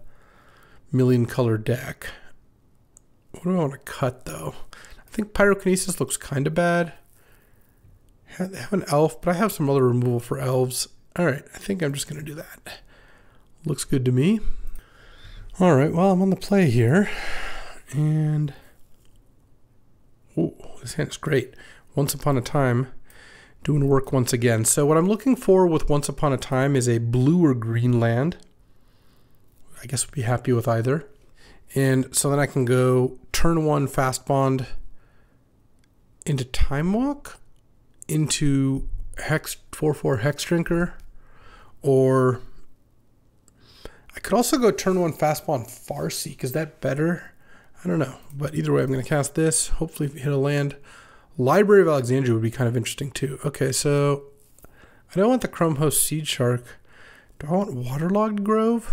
million color deck. What do I want to cut though? I think Pyrokinesis looks kind of bad. I have an elf, but I have some other removal for elves. All right, I think I'm just going to do that. Looks good to me. All right, well, I'm on the play here. And, oh, this hand is great. Once Upon a Time, doing work once again. So what I'm looking for with Once Upon a Time is a blue or green land. I guess we'd be happy with either. And so then I can go turn one fast bond into Time Walk, into Hex 4 4 Hexdrinker, or I could also go turn one fastball on Farseek. Is that better? I don't know. But either way, I'm going to cast this. Hopefully, hit a land. Library of Alexandria would be kind of interesting too. Okay, so I don't want the Chrome Host Seed Shark. Do I want Waterlogged Grove?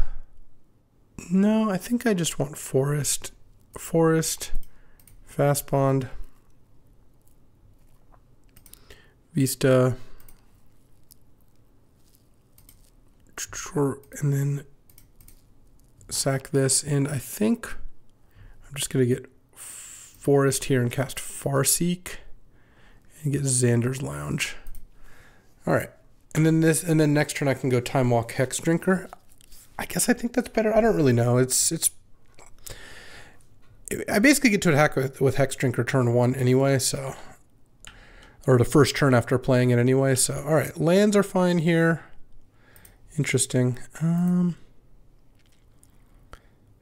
No, I think I just want Forest. Forest, Fast Bond. Vista, and then sack this. And I think I'm just going to get Forest here and cast Farseek and get Xander's Lounge. All right. And then this, and then next turn I can go Time Walk Hex Drinker. I guess I think that's better. I don't really know. It's, it's, I basically get to attack with, with Hex Drinker turn one anyway, so or the first turn after playing it anyway. So, all right, lands are fine here. Interesting. Um,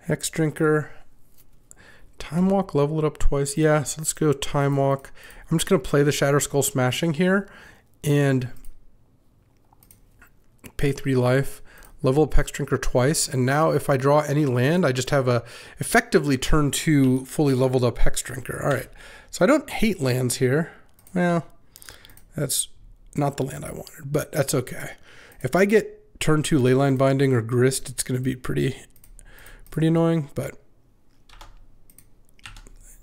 Hexdrinker. Time Walk, level it up twice. Yeah, so let's go Time Walk. I'm just going to play the Shatter Skull Smashing here and pay three life, level up Hexdrinker twice, and now if I draw any land, I just have a effectively turn two fully leveled up Hexdrinker. All right, so I don't hate lands here. Well, that's not the land I wanted, but that's okay. If I get turn two leyline binding or grist, it's going to be pretty, pretty annoying. But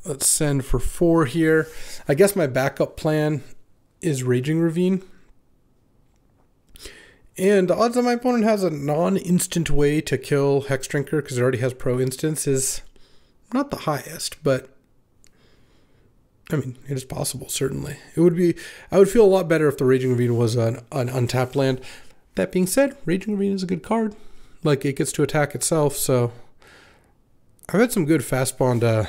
let's send for four here. I guess my backup plan is Raging Ravine. And the odds that my opponent has a non-instant way to kill Hexdrinker because it already has pro instants is not the highest, but I mean, it is possible, certainly. It would be, I would feel a lot better if the Raging Ravine was an, an untapped land. That being said, Raging Ravine is a good card. Like, it gets to attack itself, so. I've had some good fast bond uh,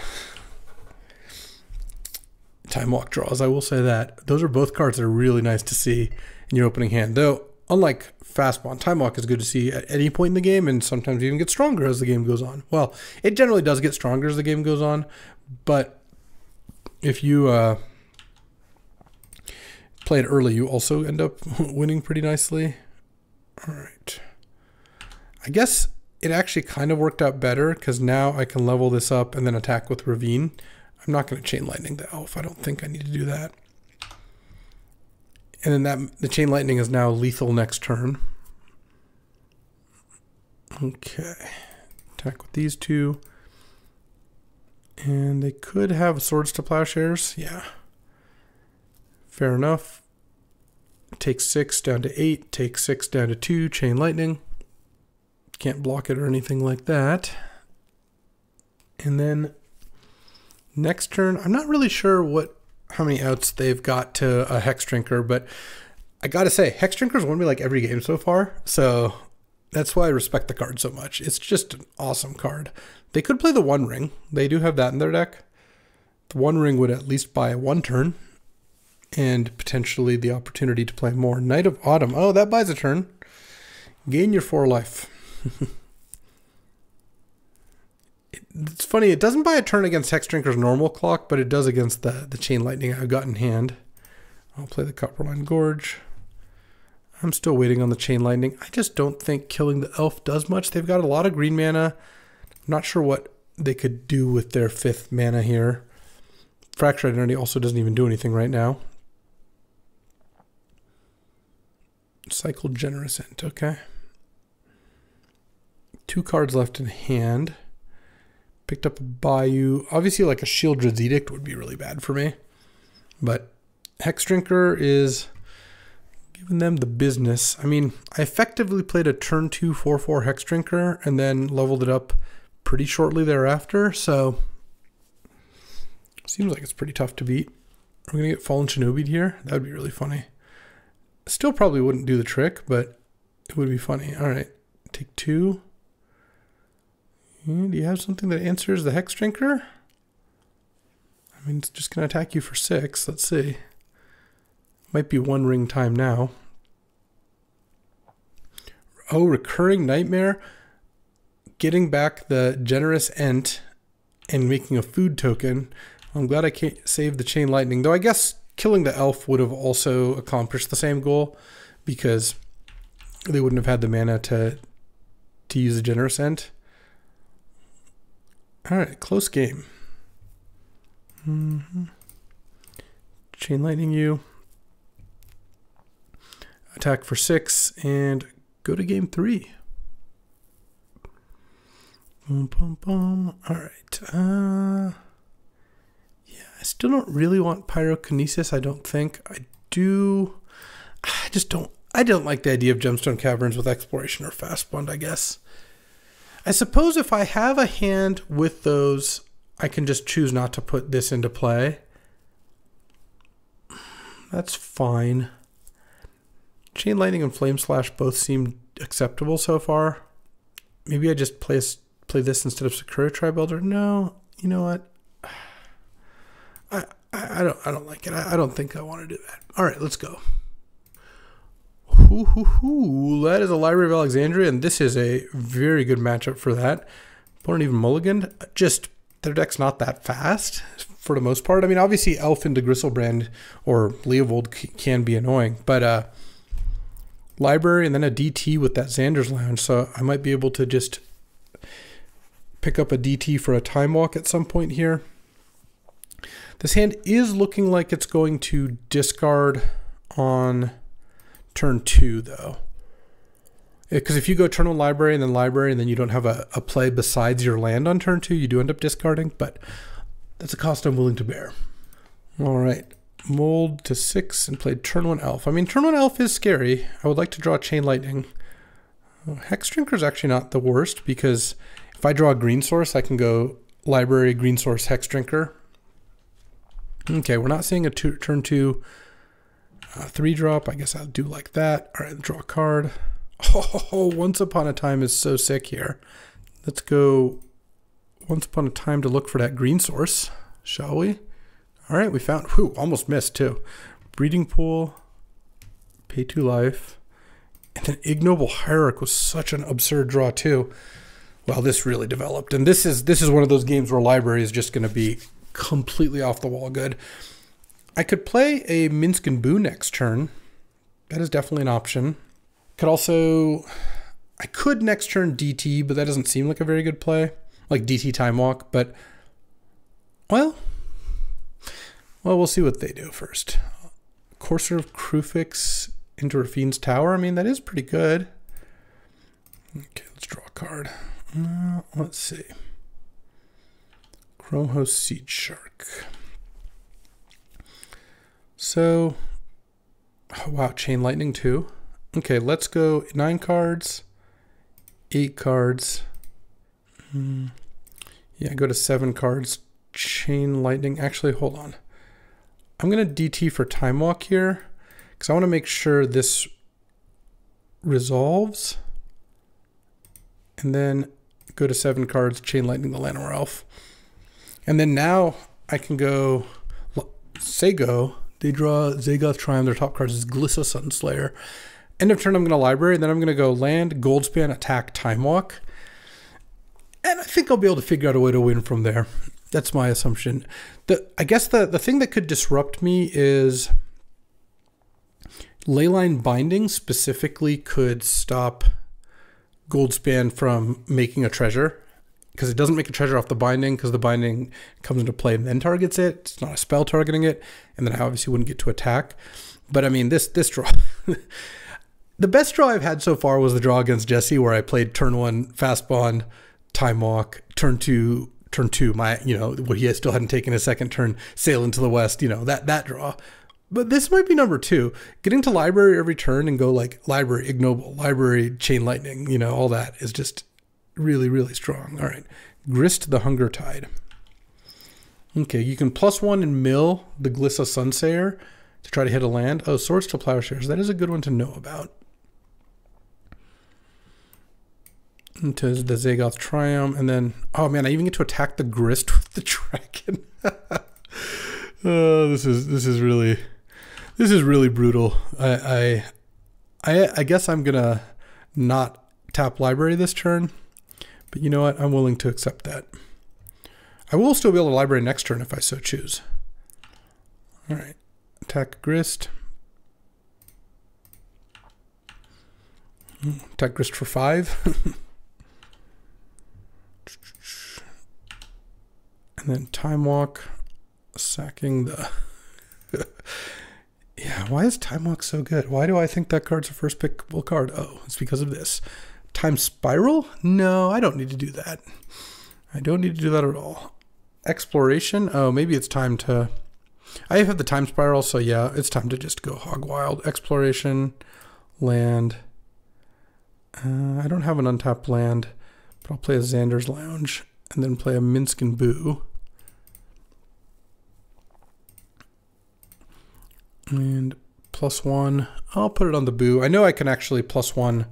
time walk draws, I will say that. Those are both cards that are really nice to see in your opening hand. Though, unlike fast bond, time walk is good to see at any point in the game and sometimes even get stronger as the game goes on. Well, it generally does get stronger as the game goes on, but if you uh, play it early, you also end up winning pretty nicely. All right. I guess it actually kind of worked out better because now I can level this up and then attack with Ravine. I'm not going to Chain Lightning the Elf. I don't think I need to do that. And then that the chain lightning is now lethal next turn. Okay. Attack with these two. And they could have swords to plowshares. Yeah. Fair enough. Take six down to eight. Take six down to two. Chain lightning. Can't block it or anything like that. And then next turn, I'm not really sure what how many outs they've got to a Hex Drinker, but I gotta say, Hex Drinker's won me like every game so far, so that's why I respect the card so much. It's just an awesome card. They could play the One Ring. They do have that in their deck. The One Ring would at least buy one turn, and potentially the opportunity to play more. Knight of Autumn. Oh, that buys a turn. Gain your four life. it's funny, it doesn't buy a turn against Hex Drinker's normal clock, but it does against the, the Chain Lightning I've got in hand. I'll play the Copperline Gorge. I'm still waiting on the Chain Lightning. I just don't think killing the Elf does much. They've got a lot of green mana. I'm not sure what they could do with their fifth mana here. Fractured Identity also doesn't even do anything right now. Cycle Generous Ent, okay. Two cards left in hand. Picked up a Bayou. Obviously, like a Sheoldred's Edict would be really bad for me. But Hex Drinker is giving them the business. I mean, I effectively played a turn 2 4 4 Hex Drinker and then leveled it up pretty shortly thereafter. So, seems like it's pretty tough to beat. I'm going to get Fallen Shinobi here. That would be really funny. Still probably wouldn't do the trick, but it would be funny. All right, take two. And do you have something that answers the Hex Drinker? I mean, it's just going to attack you for six. Let's see. Might be one ring time now. Oh, Recurring Nightmare. Getting back the Generous Ent and making a food token. I'm glad I saved the Chain Lightning. Though I guess killing the elf would have also accomplished the same goal because they wouldn't have had the mana to to use the Generous Ent. All right, close game. Mm-hmm. Chain lightning you. Attack for six and go to game three. Boom, boom, boom. All right. Uh, yeah, I still don't really want pyrokinesis. I don't think I do. I just don't. I don't like the idea of gemstone caverns with exploration or fast bond. I guess. I suppose if I have a hand with those, I can just choose not to put this into play. That's fine. Chain Lightning and Flame Slash both seem acceptable so far. Maybe I just play play this instead of Sakura Tribe Elder. No, you know what? I, I, I don't I don't like it. I, I don't think I want to do that. All right, let's go. That is a Library of Alexandria, and this is a very good matchup for that. Opponent even mulligan. Just their deck's not that fast for the most part. I mean, obviously, Elf into Griselbrand or Leovold can be annoying, but uh, Library and then a DT with that Xander's Lounge, so I might be able to just pick up a DT for a Time Walk at some point here. This hand is looking like it's going to discard on turn two, though. Because if you go turn one library and then library and then you don't have a, a play besides your land on turn two, you do end up discarding, but that's a cost I'm willing to bear. All right. Mold to six and played turn one elf. I mean, turn one elf is scary. I would like to draw chain lightning. Uh, Hex Drinker is actually not the worst because if I draw a green source, I can go library, green source, Hex Drinker. Okay, we're not seeing a two, turn two uh, three drop. I guess I'll do like that. All right, draw a card. Oh, Once Upon a Time is so sick here. Let's go Once Upon a Time to look for that green source, shall we? All right, we found, whew, almost missed too. Breeding Pool, Pay to Life, and then Ignoble Hierarch was such an absurd draw too. Well, this really developed, and this is this is one of those games where library is just going to be completely off the wall good. I could play a Minsc and Boo next turn. That is definitely an option. Could also, I could next turn DT, but that doesn't seem like a very good play. Like DT Time Walk, but, well, well, we'll see what they do first. Courser of Kruphix into Raffine's Tower. I mean, that is pretty good. Okay, let's draw a card. Uh, let's see. Chrome Seed Shark. So, oh, wow, Chain Lightning too. Okay, let's go nine cards, eight cards. Hmm. Yeah, go to seven cards. Chain Lightning. Actually, hold on. I'm going to DT for Time Walk here because I want to make sure this resolves. And then go to seven cards, Chain Lightning the Llanowar Elf. And then now I can go say go. They draw Zagoth Triome. Their top cards is Glissa Sunslayer. End of turn, I'm going to library. And then I'm going to go land, Goldspan, attack, Time Walk. And I think I'll be able to figure out a way to win from there. That's my assumption. The I guess the, the thing that could disrupt me is Leyline Binding specifically could stop Goldspan from making a treasure because it doesn't make a treasure off the binding because the binding comes into play and then targets it. It's not a spell targeting it, and then I obviously wouldn't get to attack. But I mean, this this draw, the best draw I've had so far was the draw against Jesse, where I played turn one fast bond, time walk, turn two, turn two. My you know what he still hadn't taken a second turn, sail into the west. You know that that draw. But this might be number two. Getting to library every turn and go like library ignoble, library chain lightning. You know all that is just really, really strong. All right. Grist the Hunger Tide. Okay, you can plus one and mill the Glissa Sunslayer to try to hit a land. Oh, Swords to Plowshares. That is a good one to know about. Into the Zagoth Triome. And then, oh man, I even get to attack the Grist with the Dragon. oh, this is this is really this is really brutal. I I I, I guess I'm gonna not tap library this turn but you know what? I'm willing to accept that. I will still be able to library next turn if I so choose. All right. Attack Grist. Hmm, attack Grist for five. and then Time Walk, sacking the... yeah, why is Time Walk so good? Why do I think that card's a first pickable card? Oh, it's because of this. Time spiral? No, I don't need to do that. I don't need to do that at all. Exploration? Oh, maybe it's time to... I have the time spiral, so yeah, it's time to just go hog wild. Exploration, land. Uh, I don't have an untapped land, but I'll play a Xander's Lounge and then play a Minsc and Boo. And plus one. I'll put it on the Boo. I know I can actually plus one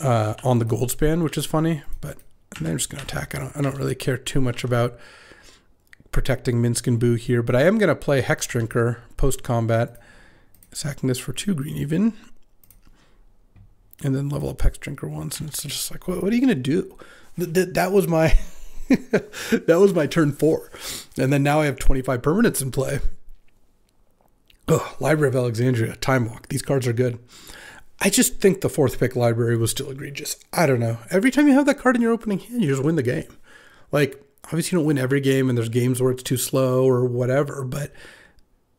uh, on the gold span, which is funny, but I'm just going to attack. I don't, I don't really care too much about protecting Minsc and Boo here, but I am going to play Hex Drinker post combat, sacking this for two green even, and then level up Hex Drinker once. And it's just like, what, what are you going to do? Th th that was my that was my turn four, and then now I have 25 permanents in play. Oh, Library of Alexandria, Time Walk. These cards are good. I just think the fourth pick library was still egregious. I don't know. Every time you have that card in your opening hand, you just win the game. Like, obviously, you don't win every game, and there's games where it's too slow or whatever, but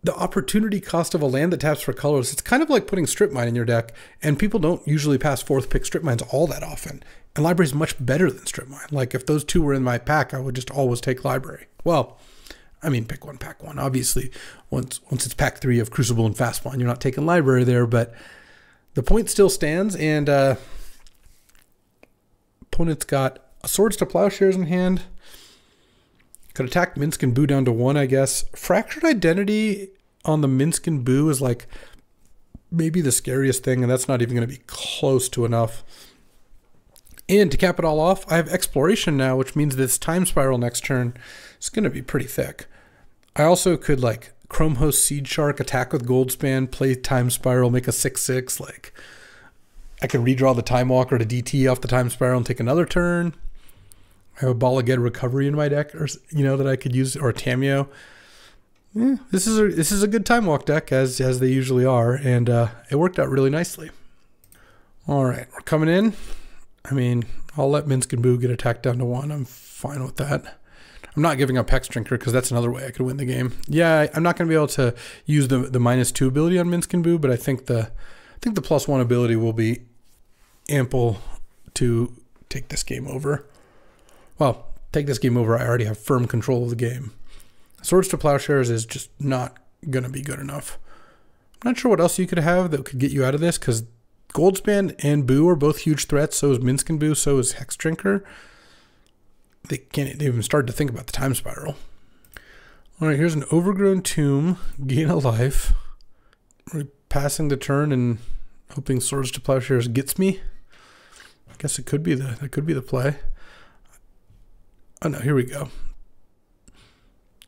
the opportunity cost of a land that taps for colors, it's kind of like putting strip mine in your deck, and people don't usually pass fourth pick strip mines all that often. And library is much better than strip mine. Like, if those two were in my pack, I would just always take library. Well, I mean, pick one, pack one. Obviously, once once it's pack three of Crucible and Fastbond, you're not taking library there, but the point still stands, and uh, opponent's got swords to plowshares in hand. Could attack Minsc and Boo down to one, I guess. Fractured Identity on the Minsc and Boo is like maybe the scariest thing, and that's not even going to be close to enough. And to cap it all off, I have Exploration now, which means this Time Spiral next turn is going to be pretty thick. I also could like Chrome Host Seed Shark, attack with Goldspan, play Time Spiral, make a 6 6. Like, I can redraw the Time Walker to DT off the Time Spiral and take another turn. I have a Bala Ged Recovery in my deck, or you know, that I could use, or a Tamiyo. Yeah, this is a this is a good time walk deck as as they usually are, and uh, it worked out really nicely. All right, we're coming in. I mean, I'll let Minsc and Boo get attacked down to one. I'm fine with that. I'm not giving up Hex Drinker because that's another way I could win the game. Yeah, I'm not going to be able to use the the minus two ability on Minsc Boo, but I think the I think the plus one ability will be ample to take this game over. Well, take this game over. I already have firm control of the game. Swords to Plowshares is just not going to be good enough. I'm not sure what else you could have that could get you out of this because Goldspan and Boo are both huge threats. So is Minsc Boo. So is Hex Drinker they can't even start to think about the time spiral. All right, here's an overgrown tomb, gain a life. Passing the turn and hoping swords to plowshares gets me. I guess it could be the that could be the play. Oh no, here we go.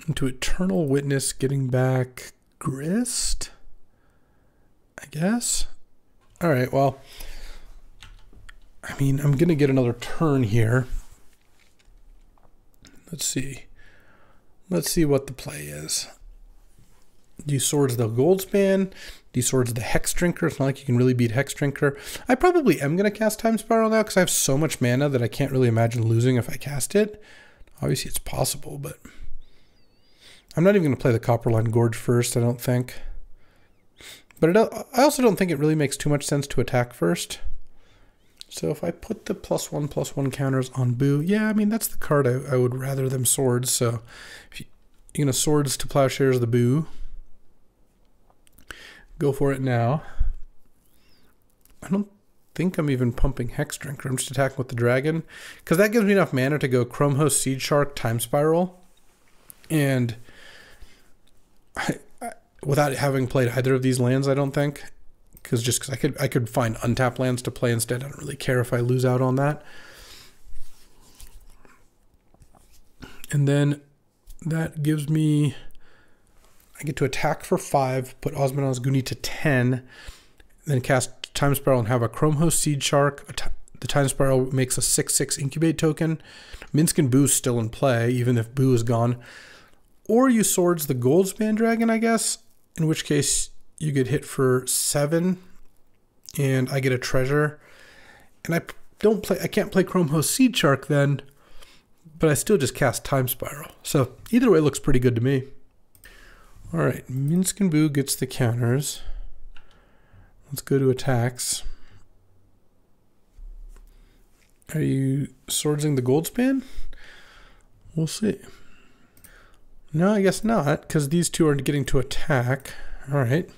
Into eternal witness, getting back grist. I guess. All right. Well, I mean, I'm gonna get another turn here. Let's see. Let's see what the play is. Swords the Goldspan? Swords the Hex Drinker? It's not like you can really beat Hex Drinker. I probably am going to cast Time Spiral now because I have so much mana that I can't really imagine losing if I cast it. Obviously, it's possible, but I'm not even going to play the Copperline Gorge first, I don't think. But it, I also don't think it really makes too much sense to attack first. So if I put the plus one, plus one counters on Boo, yeah, I mean, that's the card I, I would rather them swords. So you, you're going to swords to plowshares the Boo, go for it now. I don't think I'm even pumping Hex Drinker. I'm just attacking with the dragon. Because that gives me enough mana to go Chrome Host, Seed Shark, Time Spiral. And I, I, without having played either of these lands, I don't think because just because I could I could find untapped lands to play instead. I don't really care if I lose out on that. And then that gives me I get to attack for five, put Osmond Osguni to ten, then cast Time Spiral and have a Chrome Host Seed Shark. The Time Spiral makes a six six incubate token. Minsc and Boo still in play, even if Boo is gone. Or you swords the Goldspan Dragon, I guess. In which case you get hit for seven, and I get a treasure. And I don't play. I can't play Chrome Host Seed Shark then, but I still just cast Time Spiral. So either way looks pretty good to me. All right, Minsc and Boo gets the counters. Let's go to attacks. Are you swordsing the gold Goldspan? We'll see. No, I guess not, because these two are getting to attack. All right.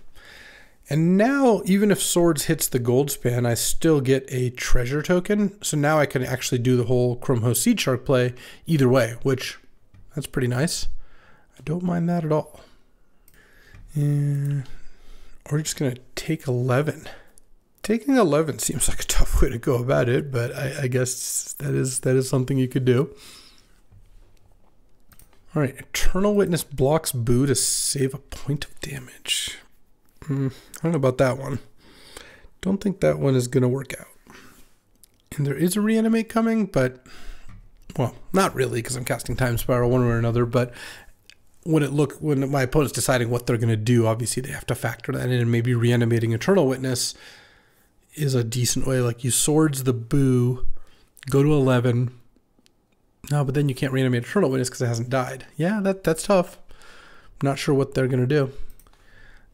And now, even if Swords hits the gold span, I still get a treasure token. So now I can actually do the whole Chrome Host Seed Shark play either way, which that's pretty nice. I don't mind that at all. And we're just going to take 11. Taking 11 seems like a tough way to go about it, but I, I guess that is that is something you could do. All right, Eternal Witness blocks Boo to save a point of damage. Mm, I don't know about that one. Don't think that one is going to work out. And there is a reanimate coming, but well, not really because I'm casting Time Spiral one way or another. But when it look when my opponent's deciding what they're going to do, obviously they have to factor that in. And maybe reanimating Eternal Witness is a decent way. Like you swords the boo, go to eleven. No, but then you can't reanimate Eternal Witness because it hasn't died. Yeah, that that's tough. I'm not sure what they're going to do.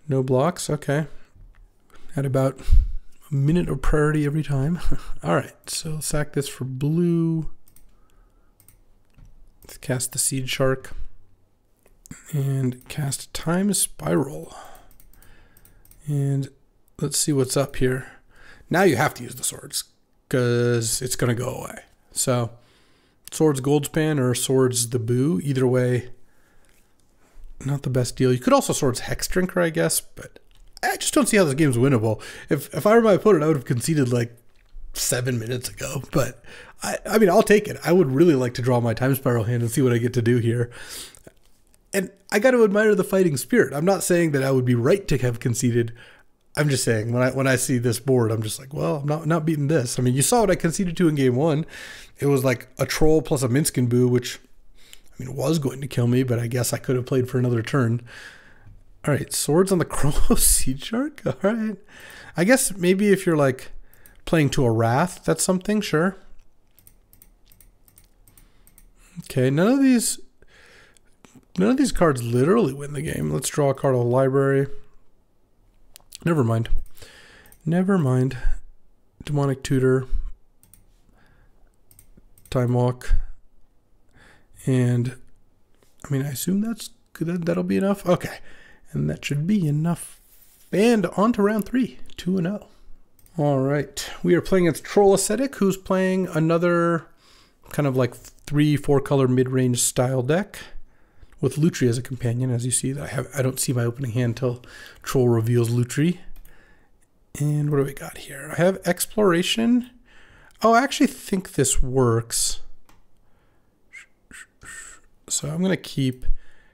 No blocks, okay. At about a minute of priority every time. All right, so sack this for blue. Let's cast the Seed Shark. And cast Time Spiral. And let's see what's up here. Now you have to use the swords because it's going to go away. So, swords Goldspan or swords the Boo. Either way, not the best deal. You could also swords Hex Drinker, I guess, but I just don't see how this game's winnable. If if I were my opponent, I would have conceded like seven minutes ago. But I, I mean, I'll take it. I would really like to draw my time spiral hand and see what I get to do here. And I got to admire the fighting spirit. I'm not saying that I would be right to have conceded. I'm just saying when I when I see this board, I'm just like, well, I'm not not beating this. I mean, you saw what I conceded to in game one. It was like a troll plus a Minsc and Boo, which I mean, it was going to kill me, but I guess I could have played for another turn. All right, swords on the Chrome Host Seed Shark. All right. I guess maybe if you're like playing to a Wrath, that's something, sure. Okay, none of these None of these cards literally win the game. Let's draw a card of the library. Never mind. Never mind. Demonic Tutor. Time Walk. And I mean, I assume that's that, that'll be enough. Okay. And that should be enough. And on to round three, 2 and 0. All right. We are playing against Troll Ascetic, who's playing another kind of like three, four color mid range style deck with Lutri as a companion. As you see, that I have I don't see my opening hand until Troll reveals Lutri. And what do we got here? I have Exploration. Oh, I actually think this works. So I'm going to keep,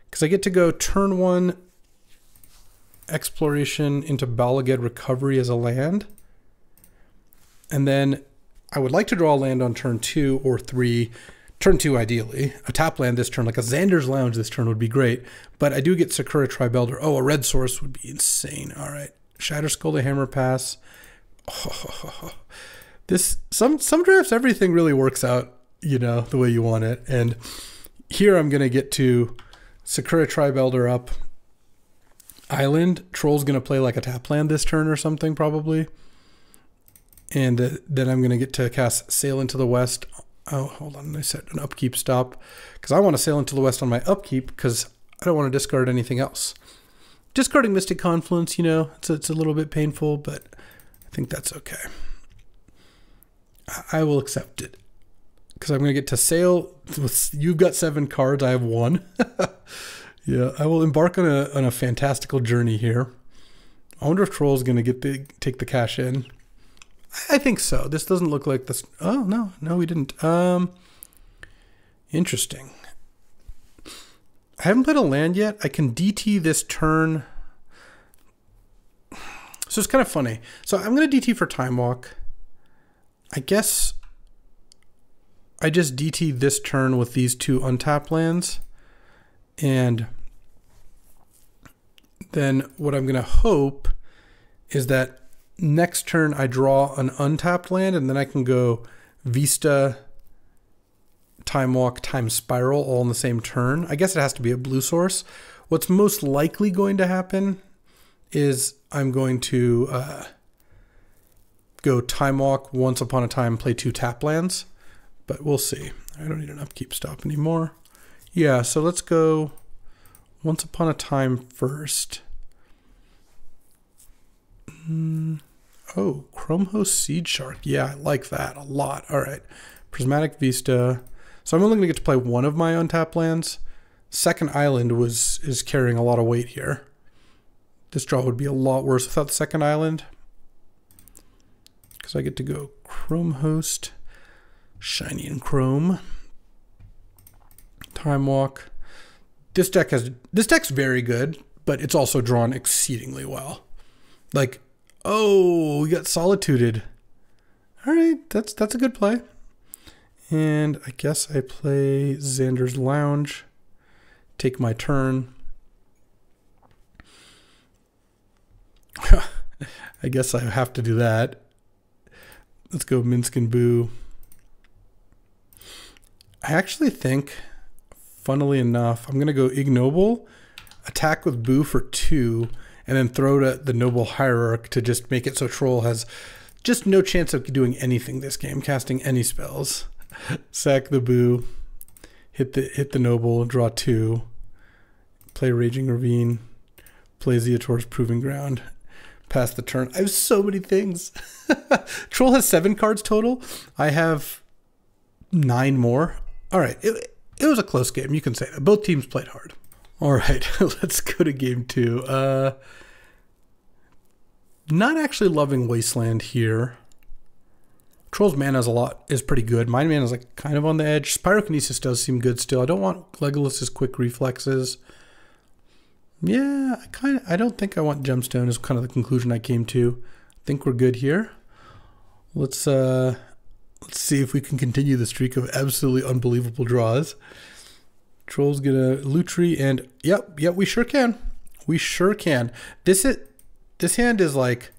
because I get to go turn one Exploration into Bala Ged Recovery as a land. And then I would like to draw a land on turn two or three turn two ideally. A tap land this turn, like a Xander's Lounge this turn would be great. But I do get Sakura Tribe Elder. Oh, a red source would be insane. All right. Shatter Skull to Hammer Pass. Oh, this some some drafts everything really works out, you know, the way you want it. And here I'm gonna get to Sakura Tribe Elder up. Island. Troll's gonna play like a tap land this turn or something, probably. And then I'm gonna get to cast Sail into the West Oh, hold on. I set an upkeep stop because I want to sail into the west on my upkeep because I don't want to discard anything else. Discarding Mystic Confluence, you know, it's, it's a little bit painful, but I think that's okay. I will accept it because I'm going to get to sail. You've got seven cards. I have one. yeah, I will embark on a, on a fantastical journey here. I wonder if Troll's going to get the take the cash in. I think so. This doesn't look like this. Oh no, no, we didn't. Um, interesting. I haven't played a land yet. I can DT this turn. So it's kind of funny. So I'm going to DT for Time Walk. I guess I just DT this turn with these two untapped lands. And then what I'm going to hope is that next turn I draw an untapped land and then I can go Vista, Time Walk, Time Spiral all in the same turn. I guess it has to be a blue source. What's most likely going to happen is I'm going to uh, go Time Walk, Once Upon a Time, play two tap lands, but we'll see. I don't need an upkeep stop anymore. Yeah, so let's go Once Upon a Time first. Mm, oh, Chrome Host Seed Shark. Yeah, I like that a lot. All right. Prismatic Vista. So I'm only going to get to play one of my untapped lands. Second Island was is carrying a lot of weight here. This draw would be a lot worse without the second island. Because I get to go Chrome Host, Shiny and Chrome, Time Walk. This deck has this deck's very good, but it's also drawn exceedingly well. Like Oh, we got solituded. All right, that's that's a good play. And I guess I play Xander's Lounge. Take my turn. I guess I have to do that. Let's go Minsc and Boo. I actually think, funnily enough, I'm going to go Ignoble, attack with Boo for two, and then throw to the noble hierarch to just make it so troll has just no chance of doing anything this game, casting any spells. Sack the boo, hit the hit the noble, draw two, play Raging Ravine, play Ziatora's Proving Ground, pass the turn. I have so many things. Troll has seven cards total. I have nine more. All right, it, it was a close game. You can say that. Both teams played hard. All right, let's go to game two. Uh, not actually loving Wasteland here. Troll's mana is a lot is pretty good. My mana is like kind of on the edge. Pyrokinesis does seem good still. I don't want Legolas's quick reflexes. Yeah, I kind of I don't think I want Gemstone is kind of the conclusion I came to. I think we're good here. Let's uh let's see if we can continue the streak of absolutely unbelievable draws. Troll's gonna Lutri and yep, yep, we sure can. We sure can. This is this hand is like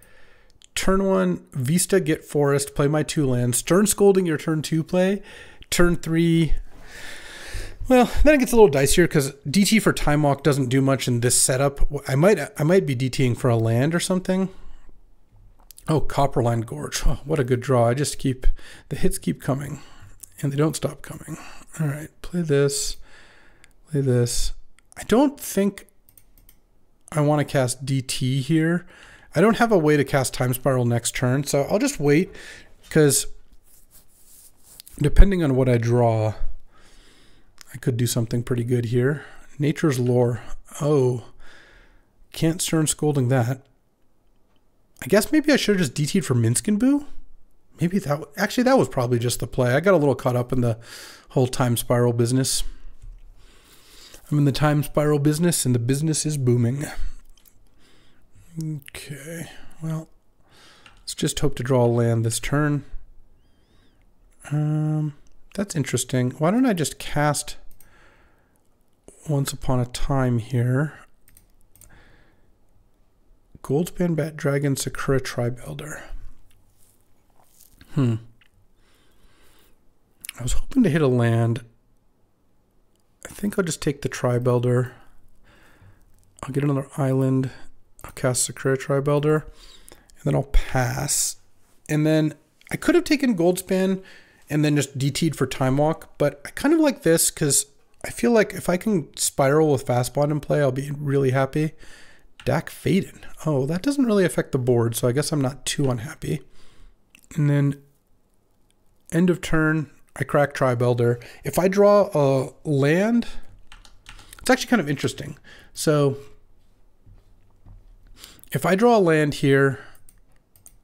turn one, Vista get forest, play my two lands, Stern Scolding your turn two play, turn three, Well, then it gets a little dicier because DT for time walk doesn't do much in this setup. I might I might be DTing for a land or something. Oh, Copperline Gorge. Oh, what a good draw. I just keep the hits keep coming, and they don't stop coming. All right, play this, play this. I don't think I want to cast DT here. I don't have a way to cast Time Spiral next turn, so I'll just wait because depending on what I draw. I could do something pretty good here. Nature's Lore. Oh, can't stern scolding that. I guess maybe I should have just DT'd for Minsc and Boo. Maybe that actually that was probably just the play. I got a little caught up in the whole time spiral business. I'm in the time spiral business and the business is booming. Okay, well, let's just hope to draw a land this turn. Um, that's interesting. Why don't I just cast once Upon a Time here. Goldspan Bat Dragon Sakura Tribe Elder. Hmm. I was hoping to hit a land. I think I'll just take the Tribe Elder. I'll get another island. I'll cast Sakura Tribe Elder. And then I'll pass. And then I could have taken Goldspan and then just DT'd for Time Walk, but I kind of like this because I feel like if I can spiral with fast bond in play, I'll be really happy. Dack Fayden. Oh, that doesn't really affect the board, so I guess I'm not too unhappy. And then end of turn, I crack Tribe Elder. If I draw a land, it's actually kind of interesting. So if I draw a land here,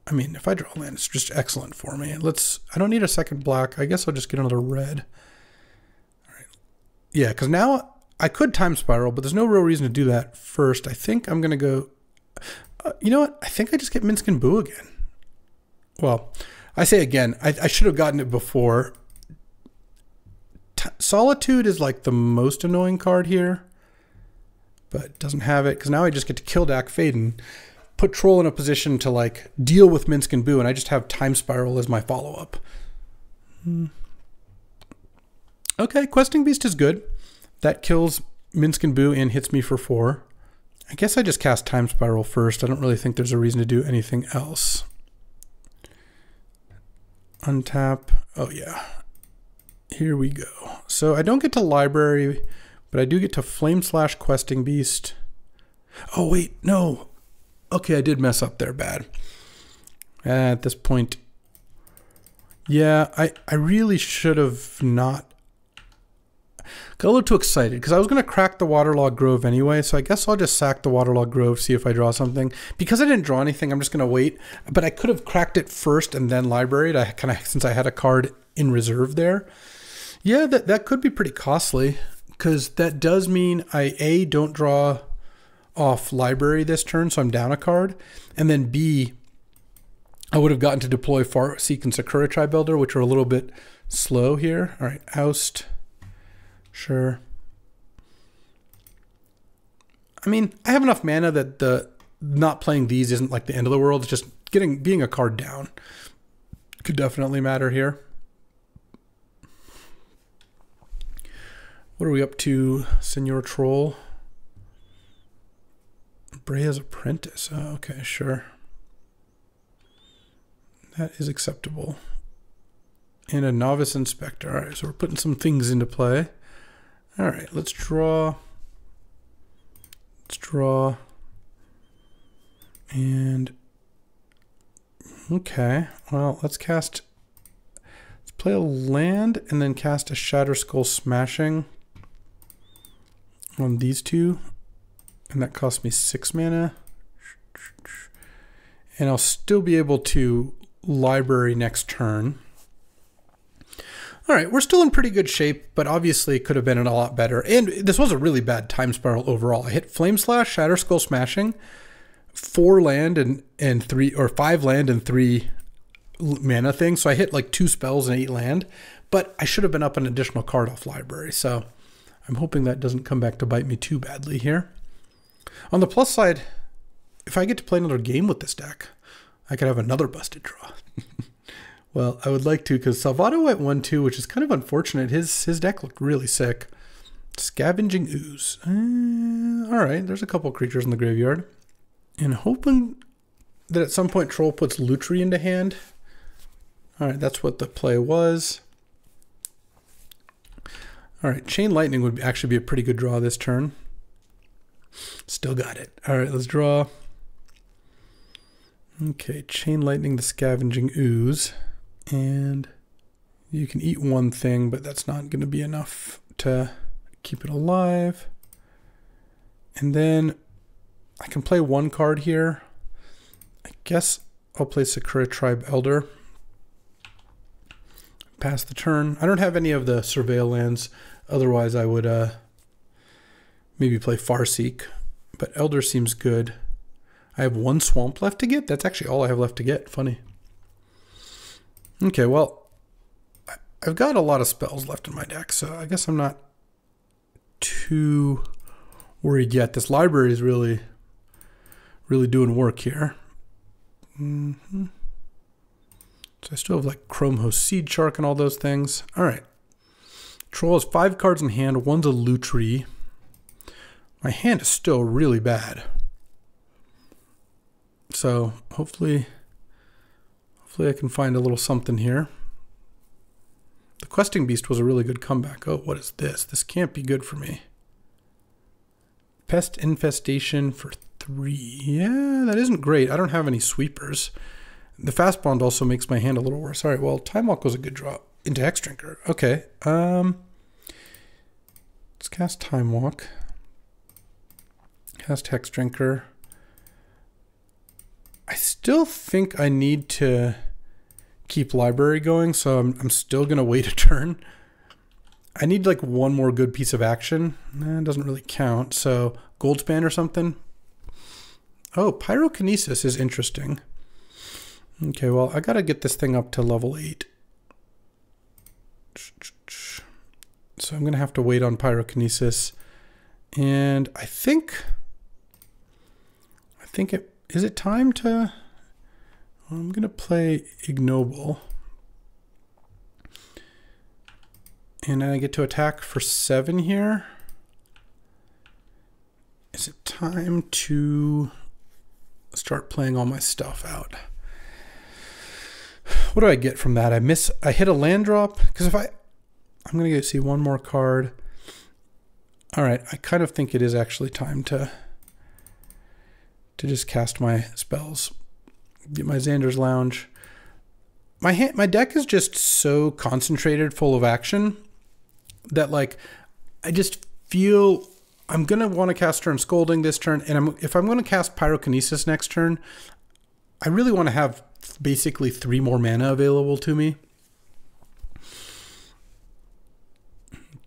I mean, if I draw a land, it's just excellent for me. Let's, I don't need a second black. I guess I'll just get another red. Yeah, because now I could time spiral, but there's no real reason to do that first. I think I'm going to go. Uh, you know what? I think I just get Minsc and Boo again. Well, I say again, I, I should have gotten it before. T Solitude is like the most annoying card here, but doesn't have it because now I just get to kill Dack Fayden, put Troll in a position to like deal with Minsc and Boo, and I just have Time Spiral as my follow up. Hmm. Okay, Questing Beast is good. That kills Minsc and Boo and hits me for four. I guess I just cast Time Spiral first. I don't really think there's a reason to do anything else. Untap. Oh, yeah. Here we go. So I don't get to Library, but I do get to Flame Slash Questing Beast. Oh, wait, no. Okay, I did mess up there bad. At this point, yeah, I, I really should have not Got a little too excited because I was going to crack the Waterlogged Grove anyway, so I guess I'll just sack the Waterlogged Grove, see if I draw something. Because I didn't draw anything, I'm just going to wait. But I could have cracked it first and then libraried, I kind of since I had a card in reserve there. Yeah, that, that could be pretty costly because that does mean I, A, don't draw off library this turn, so I'm down a card. And then B, I would have gotten to deploy Farseek and Sakura Tribe Elder, which are a little bit slow here. All right, oust. Sure. I mean, I have enough mana that the not playing these isn't like the end of the world. It's just getting being a card down could definitely matter here. What are we up to, Senor Troll? Breya's Apprentice. Oh, okay, sure. That is acceptable. And a Novice Inspector. All right, so we're putting some things into play. All right, let's draw. Let's draw. And okay, well, let's cast. Let's play a land and then cast a Shatter Skull Smashing on these two, and that costs me six mana. And I'll still be able to library next turn. All right, we're still in pretty good shape, but obviously could have been a lot better. And this was a really bad time spiral overall. I hit Flame Slash, Shatter Skull Smashing, four land and and three or five land and three mana things. So I hit like two spells and eight land, but I should have been up an additional card off library. So I'm hoping that doesn't come back to bite me too badly here. On the plus side, if I get to play another game with this deck, I could have another busted draw. Well, I would like to because Salvatto went one two, which is kind of unfortunate. His his deck looked really sick. Scavenging Ooze. Uh, all right, there's a couple creatures in the graveyard. And hoping that at some point Troll puts Lutri into hand. All right, that's what the play was. All right, Chain Lightning would actually be a pretty good draw this turn. Still got it. All right, let's draw. Okay, Chain Lightning, the Scavenging Ooze. And you can eat one thing, but that's not going to be enough to keep it alive. And then I can play one card here. I guess I'll play Sakura Tribe Elder. Pass the turn. I don't have any of the Surveil lands. Otherwise, I would uh, maybe play Farseek. But Elder seems good. I have one Swamp left to get. That's actually all I have left to get. Funny. Okay, well, I've got a lot of spells left in my deck, so I guess I'm not too worried yet. This library is really, really doing work here. Mm -hmm. So I still have like Chrome Host Seed Shark and all those things. All right. Troll has five cards in hand. One's a Lutri. My hand is still really bad. So hopefully, hopefully I can find a little something here. The Questing Beast was a really good comeback. Oh, what is this? This can't be good for me. Pest Infestation for three. Yeah, that isn't great. I don't have any sweepers. The Fast Bond also makes my hand a little worse. All right, well, Time Walk was a good draw into Hex Drinker. Okay. Um, let's cast Time Walk. Cast Hex Drinker. I still think I need to keep library going, so I'm, I'm still going to wait a turn. I need like one more good piece of action. Eh, it doesn't really count. So Goldspan or something. Oh, Pyrokinesis is interesting. Okay, well, I got to get this thing up to level 8. So I'm going to have to wait on Pyrokinesis. And I think... I think it... Is it time to... I'm going to play Ignoble. And then I get to attack for 7 here. Is it time to start playing all my stuff out? What do I get from that? I miss. I hit a land drop because if I, I'm gonna get see one more card. All right, I kind of think it is actually time to to just cast my spells, get my Xander's Lounge. My my deck is just so concentrated, full of action, that like I just feel I'm gonna want to cast Stern Scolding this turn, and I'm, if I'm gonna cast Pyrokinesis next turn, I really want to have basically three more mana available to me.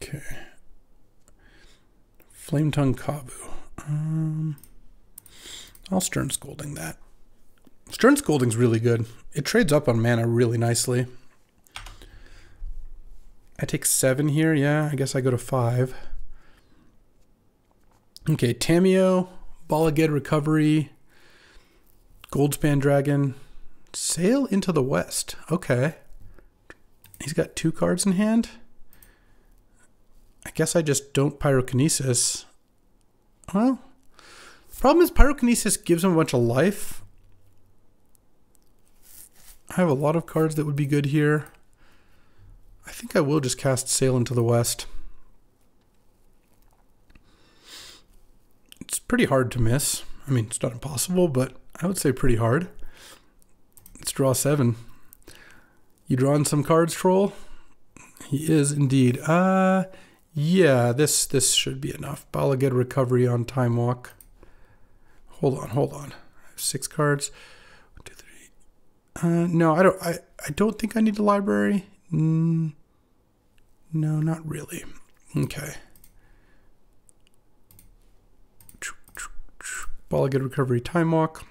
Okay. Flame Tongue Kavu. Um, I'll Stern Scolding that. Stern Scolding's really good. It trades up on mana really nicely. I take seven here. Yeah, I guess I go to five. Okay, Tamiyo, Bala Ged Recovery, Goldspan Dragon, Sail into the West. Okay. He's got two cards in hand. I guess I just don't Pyrokinesis. Well, problem is Pyrokinesis gives him a bunch of life. I have a lot of cards that would be good here. I think I will just cast Sail into the West. It's pretty hard to miss. I mean, it's not impossible, but I would say pretty hard. Let's draw seven. You drawing some cards, troll? He is indeed. Uh yeah, this this should be enough. Bala Ged recovery on time walk. Hold on, hold on. I have six cards. One, two, three. Uh no, I don't I, I don't think I need a library. Mm, no, not really. Okay. Bala Ged recovery time walk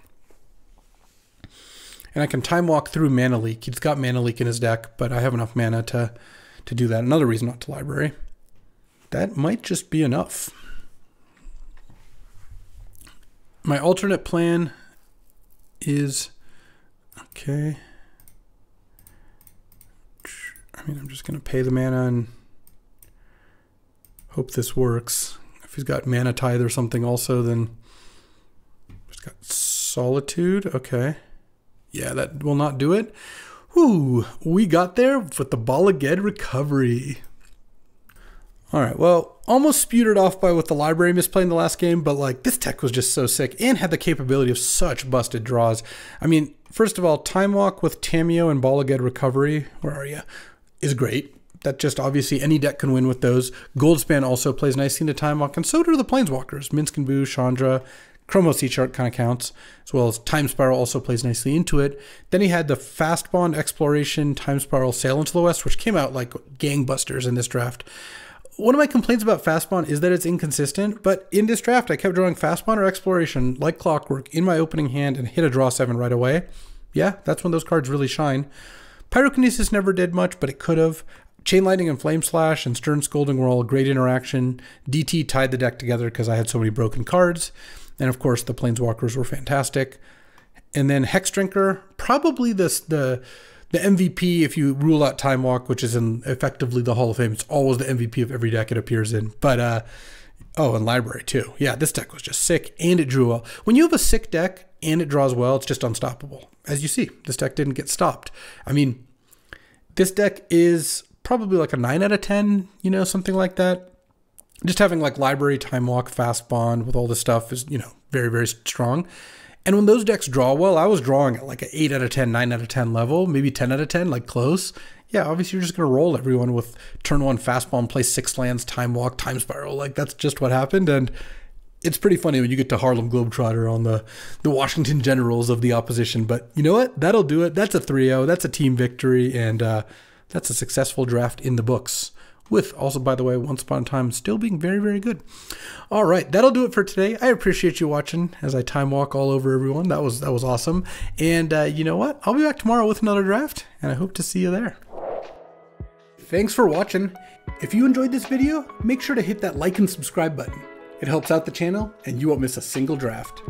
and I can time walk through mana leak. He's got mana leak in his deck, but I have enough mana to to do that. Another reason not to library. That might just be enough. My alternate plan is okay. I mean, I'm just going to pay the mana and Hope this works. If he's got Mana Tithe or something also, then he's got Solitude. Okay. Yeah, that will not do it. Whoo, we got there with the Bala Ged recovery. All right, well, almost spewed it off by what the library misplayed in the last game, but like this tech was just so sick and had the capability of such busted draws. I mean, first of all, Time Walk with Tamiyo and Bala Ged recovery, where are you, is great. That just obviously any deck can win with those. Goldspan also plays nicely into Time Walk, and so do the Planeswalkers. Minsc and Boo, Chandra, Chrome Host Seed Shark kind of counts, as well as Time Spiral also plays nicely into it. Then he had the Fast Bond Exploration Time Spiral Sail into the West, which came out like gangbusters in this draft. One of my complaints about Fast Bond is that it's inconsistent, but in this draft, I kept drawing Fast Bond or Exploration like clockwork in my opening hand and hit a draw seven right away. Yeah, that's when those cards really shine. Pyrokinesis never did much, but it could have. Chain Lightning and Flame Slash and Stern Scolding were all a great interaction. DT tied the deck together because I had so many broken cards. And of course, the Planeswalkers were fantastic. And then Hex Drinker, probably this the the MVP if you rule out Time Walk, which is in effectively the Hall of Fame. It's always the MVP of every deck it appears in. But uh oh, and Library too. Yeah, this deck was just sick and it drew well. When you have a sick deck and it draws well, it's just unstoppable. As you see, this deck didn't get stopped. I mean, this deck is probably like a 9 out of 10, you know, something like that just having like library, time walk, fast bond with all this stuff is, you know, very, very strong. And when those decks draw well, I was drawing at like an 8 out of 10, 9 out of 10 level, maybe 10 out of 10, like close. Yeah, obviously you're just going to roll everyone with turn one fastbond and play six lands, time walk, time spiral. Like that's just what happened. And it's pretty funny when you get to Harlem Globetrotter on the, the Washington Generals of the opposition. But you know what? That'll do it. That's a 3 0. That's a team victory. And uh, that's a successful draft in the books with also, by the way, Once Upon a Time still being very, very good. All right, that'll do it for today. I appreciate you watching as I time walk all over everyone. That was that was awesome. And uh, you know what? I'll be back tomorrow with another draft, and I hope to see you there. Thanks for watching. If you enjoyed this video, make sure to hit that like and subscribe button. It helps out the channel, and you won't miss a single draft.